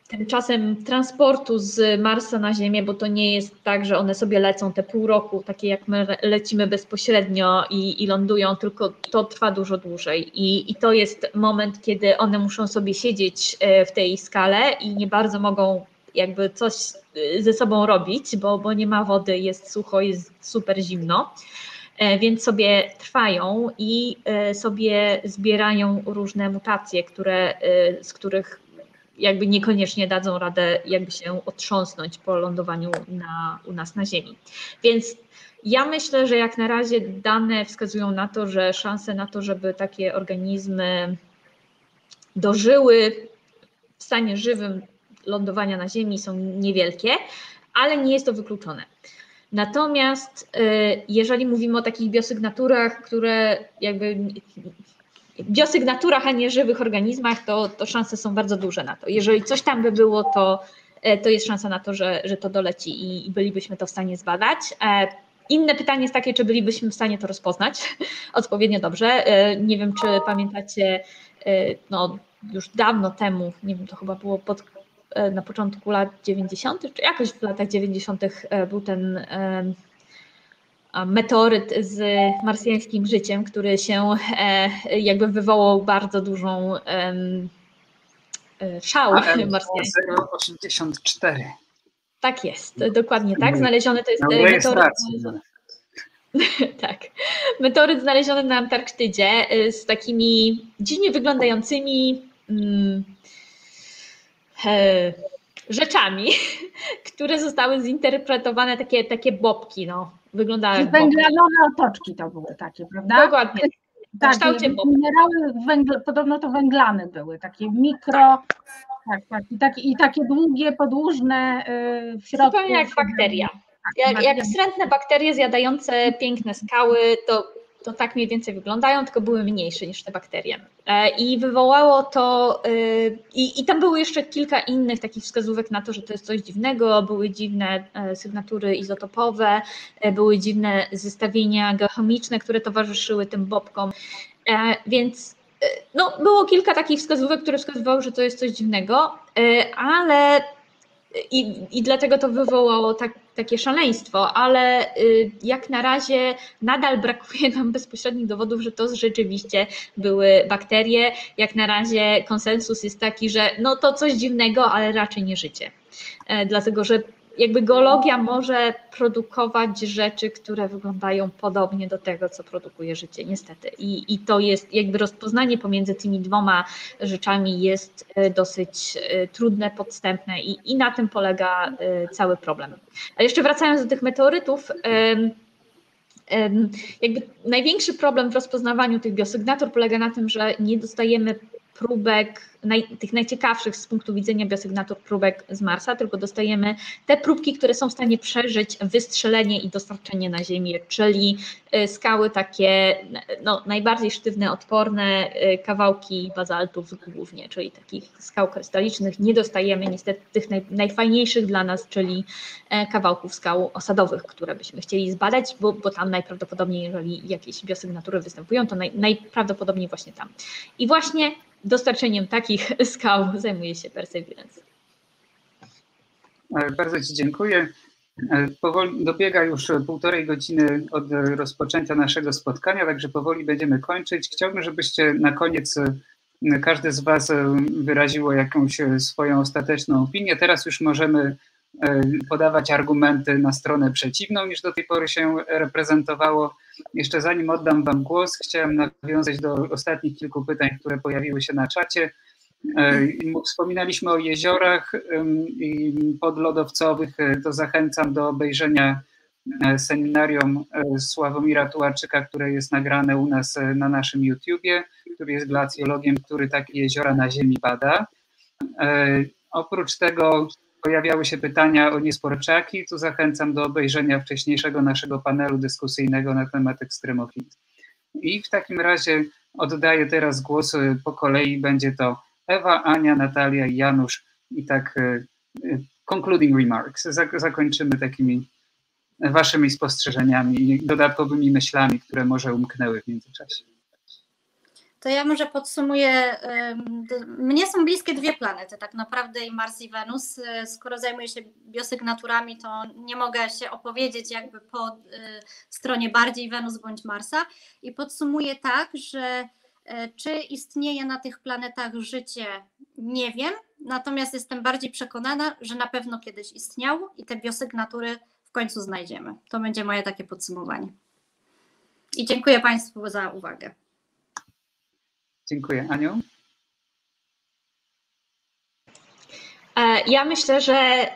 tymczasem transportu z Marsa na Ziemię, bo to nie jest tak, że one sobie lecą te pół roku, takie jak my lecimy bezpośrednio i, i lądują, tylko to trwa dużo dłużej. I, I to jest moment, kiedy one muszą sobie siedzieć e, w tej skale i nie bardzo mogą jakby coś e, ze sobą robić, bo, bo nie ma wody, jest sucho, jest super zimno e, więc sobie trwają i sobie zbierają różne mutacje, które, z których jakby niekoniecznie dadzą radę jakby się otrząsnąć po lądowaniu na, u nas na Ziemi. Więc ja myślę, że jak na razie dane wskazują na to, że szanse na to, żeby takie organizmy dożyły w stanie żywym lądowania na Ziemi są niewielkie, ale nie jest to wykluczone. Natomiast y, jeżeli mówimy o takich biosygnaturach, które jakby biosygnaturach, a nie żywych organizmach, to, to szanse są bardzo duże na to. Jeżeli coś tam by było, to, e, to jest szansa na to, że, że to doleci i, i bylibyśmy to w stanie zbadać. E, inne pytanie jest takie, czy bylibyśmy w stanie to rozpoznać odpowiednio dobrze. E, nie wiem, czy pamiętacie, no, już dawno temu, nie wiem, to chyba było pod, na początku lat 90., czy jakoś w latach 90. był ten meteoryt z marsjańskim życiem, który się e, jakby wywołał bardzo dużą e, szał marsjański. 84. Tak jest, dokładnie tak. Znaleziony to jest no, meteoryt. tak. Meteoryt znaleziony na Antarktydzie e, z takimi dziwnie wyglądającymi mm, rzeczami, które zostały zinterpretowane takie, takie bobki, no, wyglądały jak Węglanowe otoczki to były takie, prawda? Dokładnie. Tak, minerały, węgle, podobno to węglane były, takie mikro, tak, tak, i, takie, i takie długie, podłużne yy, w środku. Zupełnie jak bakteria. Tak, jak, jak wstrętne bakterie zjadające piękne skały, to to tak mniej więcej wyglądają, tylko były mniejsze niż te bakterie. E, I wywołało to, e, i, i tam były jeszcze kilka innych takich wskazówek na to, że to jest coś dziwnego, były dziwne e, sygnatury izotopowe, były dziwne zestawienia geochemiczne, które towarzyszyły tym bobkom, więc no, było kilka takich wskazówek, które wskazywały, że to jest coś dziwnego, ale i, i dlatego to wywołało tak, takie szaleństwo, ale y, jak na razie nadal brakuje nam bezpośrednich dowodów, że to rzeczywiście były bakterie. Jak na razie konsensus jest taki, że no to coś dziwnego, ale raczej nie życie. E, dlatego, że jakby geologia może produkować rzeczy, które wyglądają podobnie do tego, co produkuje życie, niestety. I, I to jest jakby rozpoznanie pomiędzy tymi dwoma rzeczami jest e, dosyć e, trudne, podstępne i, i na tym polega e, cały problem. A jeszcze wracając do tych meteorytów, jakby największy problem w rozpoznawaniu tych biosygnatur polega na tym, że nie dostajemy próbek naj, tych najciekawszych z punktu widzenia biosygnatur próbek z Marsa, tylko dostajemy te próbki, które są w stanie przeżyć wystrzelenie i dostarczenie na Ziemię, czyli y, skały takie no, najbardziej sztywne, odporne, y, kawałki bazaltów głównie, czyli takich skał krystalicznych. Nie dostajemy niestety tych naj, najfajniejszych dla nas, czyli e, kawałków skał osadowych, które byśmy chcieli zbadać, bo, bo tam najprawdopodobniej, jeżeli jakieś biosygnatury występują, to naj, najprawdopodobniej właśnie tam. I właśnie dostarczeniem takich skał zajmuje się Perseverance. E, bardzo Ci dziękuję. E, powoli dobiega już półtorej godziny od rozpoczęcia naszego spotkania, także powoli będziemy kończyć. Chciałbym, żebyście na koniec e, każdy z Was wyraziło jakąś swoją ostateczną opinię. Teraz już możemy podawać argumenty na stronę przeciwną niż do tej pory się reprezentowało. Jeszcze zanim oddam Wam głos, chciałem nawiązać do ostatnich kilku pytań, które pojawiły się na czacie. E, wspominaliśmy o jeziorach podlodowcowych, e, to zachęcam do obejrzenia e, seminarium Sławomira Tułaczyka, które jest nagrane u nas na naszym YouTubie, który jest glacjologiem, który takie jeziora na Ziemi bada. Oprócz tego pojawiały się pytania o niesporczaki. Tu zachęcam do obejrzenia wcześniejszego naszego panelu dyskusyjnego na temat ekstremofilii. I w takim razie oddaję teraz głos po kolei. Będzie to Ewa, Ania, Natalia i Janusz. I tak e, e, concluding remarks. Zakończymy takimi waszymi spostrzeżeniami i dodatkowymi myślami, które może umknęły w międzyczasie to ja może podsumuję. Mnie są bliskie dwie planety, tak naprawdę i Mars i Wenus. E, skoro zajmuję się biosygnaturami, to nie mogę się opowiedzieć jakby po e, stronie bardziej Wenus bądź Marsa. I podsumuję tak, że e, czy istnieje na tych planetach życie, nie wiem, natomiast jestem bardziej przekonana, że na pewno kiedyś istniało i te biosygnatury w końcu znajdziemy. To będzie moje takie podsumowanie. I dziękuję Państwu za uwagę. Dziękuję. Aniu? E, ja myślę, że e,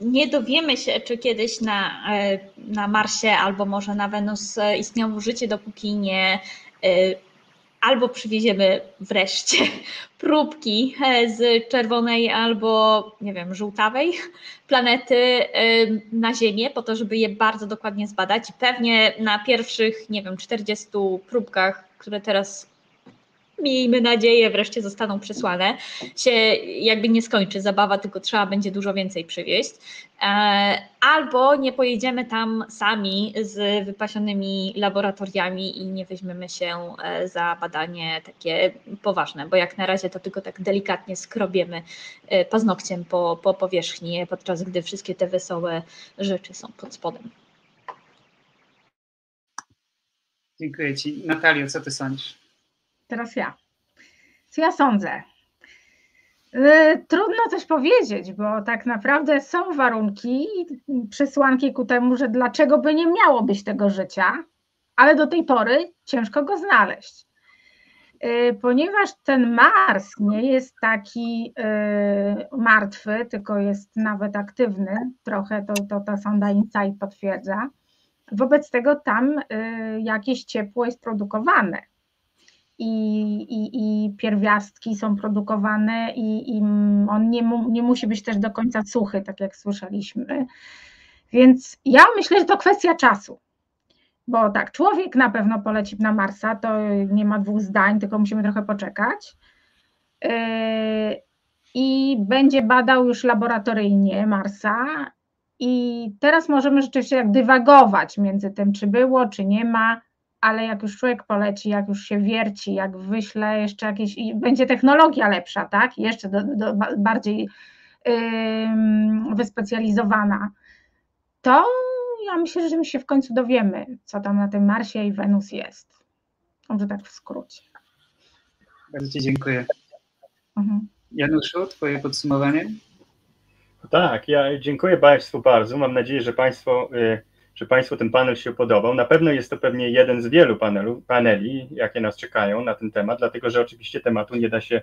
nie dowiemy się, czy kiedyś na, e, na Marsie albo może na Wenus istniało życie, dopóki nie albo przywieziemy wreszcie próbki z czerwonej albo, nie wiem, żółtawej planety na Ziemię, po to, żeby je bardzo dokładnie zbadać. Pewnie na pierwszych, nie wiem, 40 próbkach, które teraz miejmy nadzieję, wreszcie zostaną przesłane, się jakby nie skończy zabawa, tylko trzeba będzie dużo więcej przywieźć. E, albo nie pojedziemy tam sami z wypasionymi laboratoriami i nie weźmiemy się e, za badanie takie poważne, bo jak na razie to tylko tak delikatnie skrobiemy e, paznokciem po, po powierzchni, podczas gdy wszystkie te wesołe rzeczy są pod spodem. Dziękuję Ci. Natalio, co Ty sądzisz? Teraz ja. Co ja sądzę? Y, trudno coś powiedzieć, bo tak naprawdę są warunki, przesłanki ku temu, że dlaczego by nie miało być tego życia, ale do tej pory ciężko go znaleźć. Y, ponieważ ten Mars nie jest taki y, martwy, tylko jest nawet aktywny, trochę to, to ta sonda InSight potwierdza. Wobec tego tam jakieś ciepło jest produkowane i, i, i pierwiastki są produkowane i, i on nie, mu, nie musi być też do końca suchy, tak jak słyszeliśmy. Więc ja myślę, że to kwestia czasu. Bo tak, człowiek na pewno poleci na Marsa, to nie ma dwóch zdań, tylko musimy trochę poczekać. Yy, I będzie badał już laboratoryjnie Marsa. I teraz możemy rzeczywiście jak dywagować między tym, czy było, czy nie ma ale jak już człowiek poleci, jak już się wierci, jak wyśle jeszcze jakieś, i będzie technologia lepsza, tak, jeszcze do, do bardziej yy, wyspecjalizowana, to ja myślę, że my się w końcu dowiemy, co tam na tym Marsie i Wenus jest. Może tak w skrócie. Bardzo Ci dziękuję. Mhm. Januszu, Twoje podsumowanie? Tak, ja dziękuję Państwu bardzo. Mam nadzieję, że Państwo, y, że Państwu ten panel się podobał. Na pewno jest to pewnie jeden z wielu panelu, paneli, jakie nas czekają na ten temat, dlatego że oczywiście tematu nie da się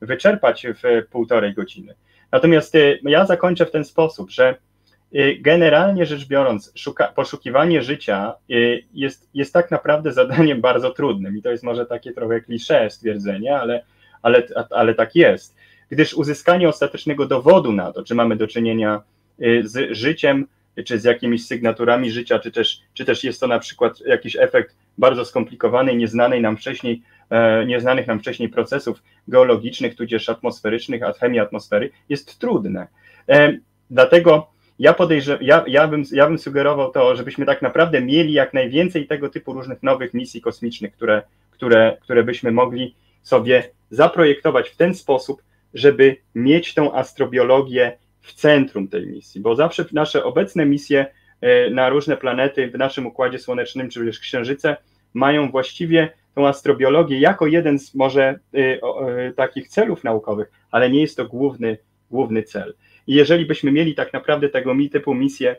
wyczerpać w półtorej godziny. Natomiast y, ja zakończę w ten sposób, że y, generalnie rzecz biorąc, szuka, poszukiwanie życia jest, jest tak naprawdę zadaniem bardzo trudnym i to jest może takie trochę klisze stwierdzenie, ale, ale, ale tak jest gdyż uzyskanie ostatecznego dowodu na to, czy mamy do czynienia y, z życiem, czy z jakimiś sygnaturami życia, czy też, czy też jest to na przykład jakiś efekt bardzo skomplikowanej, nieznanej nam wcześniej, e, nieznanych nam wcześniej procesów geologicznych, tudzież atmosferycznych, chemii atmosfery, jest trudne. E, dlatego ja podejrzewam, ja, ja, bym, ja bym sugerował to, żebyśmy tak naprawdę mieli jak najwięcej tego typu różnych nowych misji kosmicznych, które, które, które byśmy mogli sobie zaprojektować w ten sposób, żeby mieć tą astrobiologię w centrum tej misji, bo zawsze nasze obecne misje e, na różne planety w naszym układzie słonecznym, czy też księżyce, mają właściwie tą astrobiologię jako jeden z może e, e, takich celów naukowych, ale nie jest to główny, główny cel. I jeżeli byśmy mieli tak naprawdę tego typu misje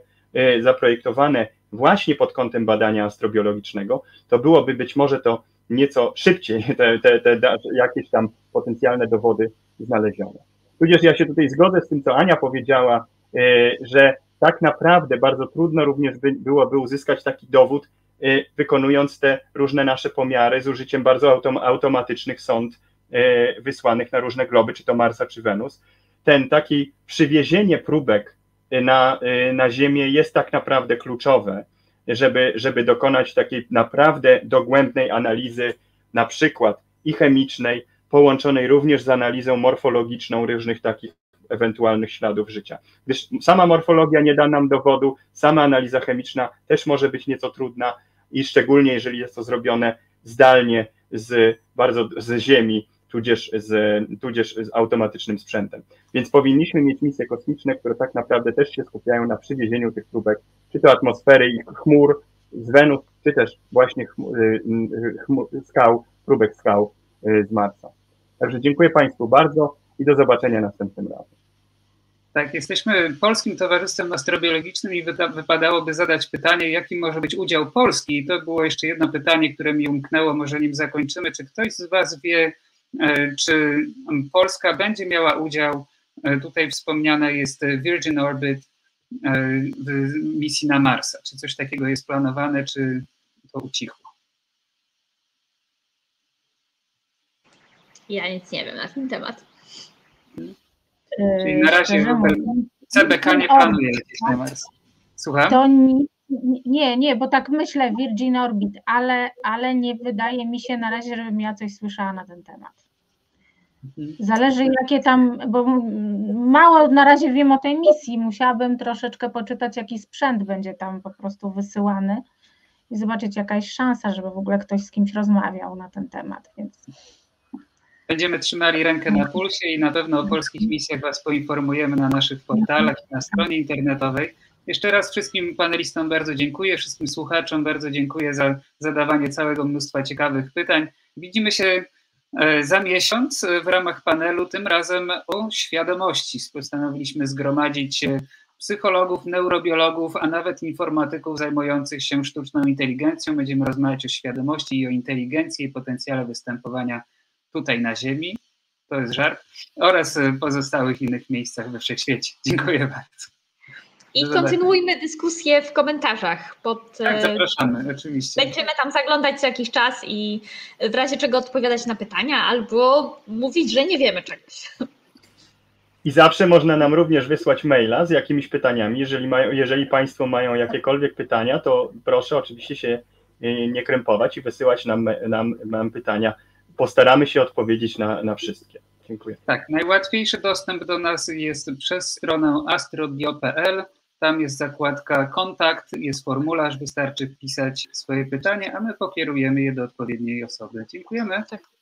zaprojektowane właśnie pod kątem badania astrobiologicznego, to byłoby być może to nieco szybciej te, te, te jakieś tam potencjalne dowody znalezione. Tudzież ja się tutaj zgodzę z tym, co Ania powiedziała, e, że tak naprawdę bardzo trudno również by, byłoby uzyskać taki dowód, e, wykonując te różne nasze pomiary z użyciem bardzo autom, automatycznych sond e, wysłanych na różne globy, czy to Marsa, czy Wenus. Ten taki przywiezienie próbek na, na Ziemię jest tak naprawdę kluczowe, żeby, żeby dokonać takiej naprawdę dogłębnej analizy, na przykład i chemicznej, połączonej również z analizą morfologiczną różnych takich ewentualnych śladów życia. Gdyż sama morfologia nie da nam dowodu, sama analiza chemiczna też może być nieco trudna i szczególnie jeżeli jest to zrobione zdalnie z bardzo z Ziemi, tudzież z, tudzież z automatycznym sprzętem. Więc powinniśmy mieć misje kosmiczne, które tak naprawdę też się skupiają na przywiezieniu tych próbek, czy to atmosfery i chmur z Wenus, czy też właśnie chmur, y, y, chmur, skał, próbek skał y, z Marsa. Także dziękuję Państwu bardzo i do zobaczenia następnym razem. Tak, jesteśmy Polskim Towarzystwem Astrobiologicznym i wypadałoby zadać pytanie, jaki może być udział Polski. I to było jeszcze jedno pytanie, które mi umknęło, może nim zakończymy. Czy ktoś z Was wie, e, czy Polska będzie miała udział, e, tutaj wspomniane jest Virgin Orbit e, w misji na Marsa. Czy coś takiego jest planowane, czy to ucichło? Ja nic nie wiem na ten temat. Czyli na razie CBK nie planuje lecieć na Mars. Słucham? To nie, nie, bo tak myślę Virgin Orbit, ale, ale nie wydaje mi się na razie, żebym ja coś słyszała na ten temat. Mhm. Zależy jakie tam, bo mało na razie wiem o tej misji, musiałabym troszeczkę poczytać jaki sprzęt będzie tam po prostu wysyłany i zobaczyć jakaś szansa, żeby w ogóle ktoś z kimś rozmawiał na ten temat, więc Będziemy trzymali rękę na pulsie i na pewno o polskich misjach Was poinformujemy na naszych portalach i na stronie internetowej. Jeszcze raz wszystkim panelistom bardzo dziękuję, wszystkim słuchaczom bardzo dziękuję za zadawanie całego mnóstwa ciekawych pytań. Widzimy się e, za miesiąc w ramach panelu, tym razem o świadomości. Postanowiliśmy zgromadzić e, psychologów, neurobiologów, a nawet informatyków zajmujących się sztuczną inteligencją. Będziemy rozmawiać o świadomości i o inteligencji i potencjale występowania tutaj na Ziemi, to jest żart, oraz pozostałych innych miejscach we wszechświecie. Dziękuję bardzo. I kontynuujmy dyskusję w komentarzach. Pod, tak, zapraszamy, oczywiście. Będziemy tam zaglądać co jakiś czas i w razie czego odpowiadać na pytania albo mówić, że nie wiemy czegoś. I zawsze można nam również wysłać maila z jakimiś pytaniami. Jeżeli, mają, jeżeli Państwo mają jakiekolwiek pytania, to proszę oczywiście się nie krępować i wysyłać nam, nam, nam pytania postaramy się odpowiedzieć na, na wszystkie. Dziękuję. Tak, najłatwiejszy dostęp do nas jest przez stronę astrodio.pl. Tam jest zakładka kontakt, jest formularz, wystarczy wpisać swoje pytanie, a my pokierujemy je do odpowiedniej osoby. Dziękujemy. Tak.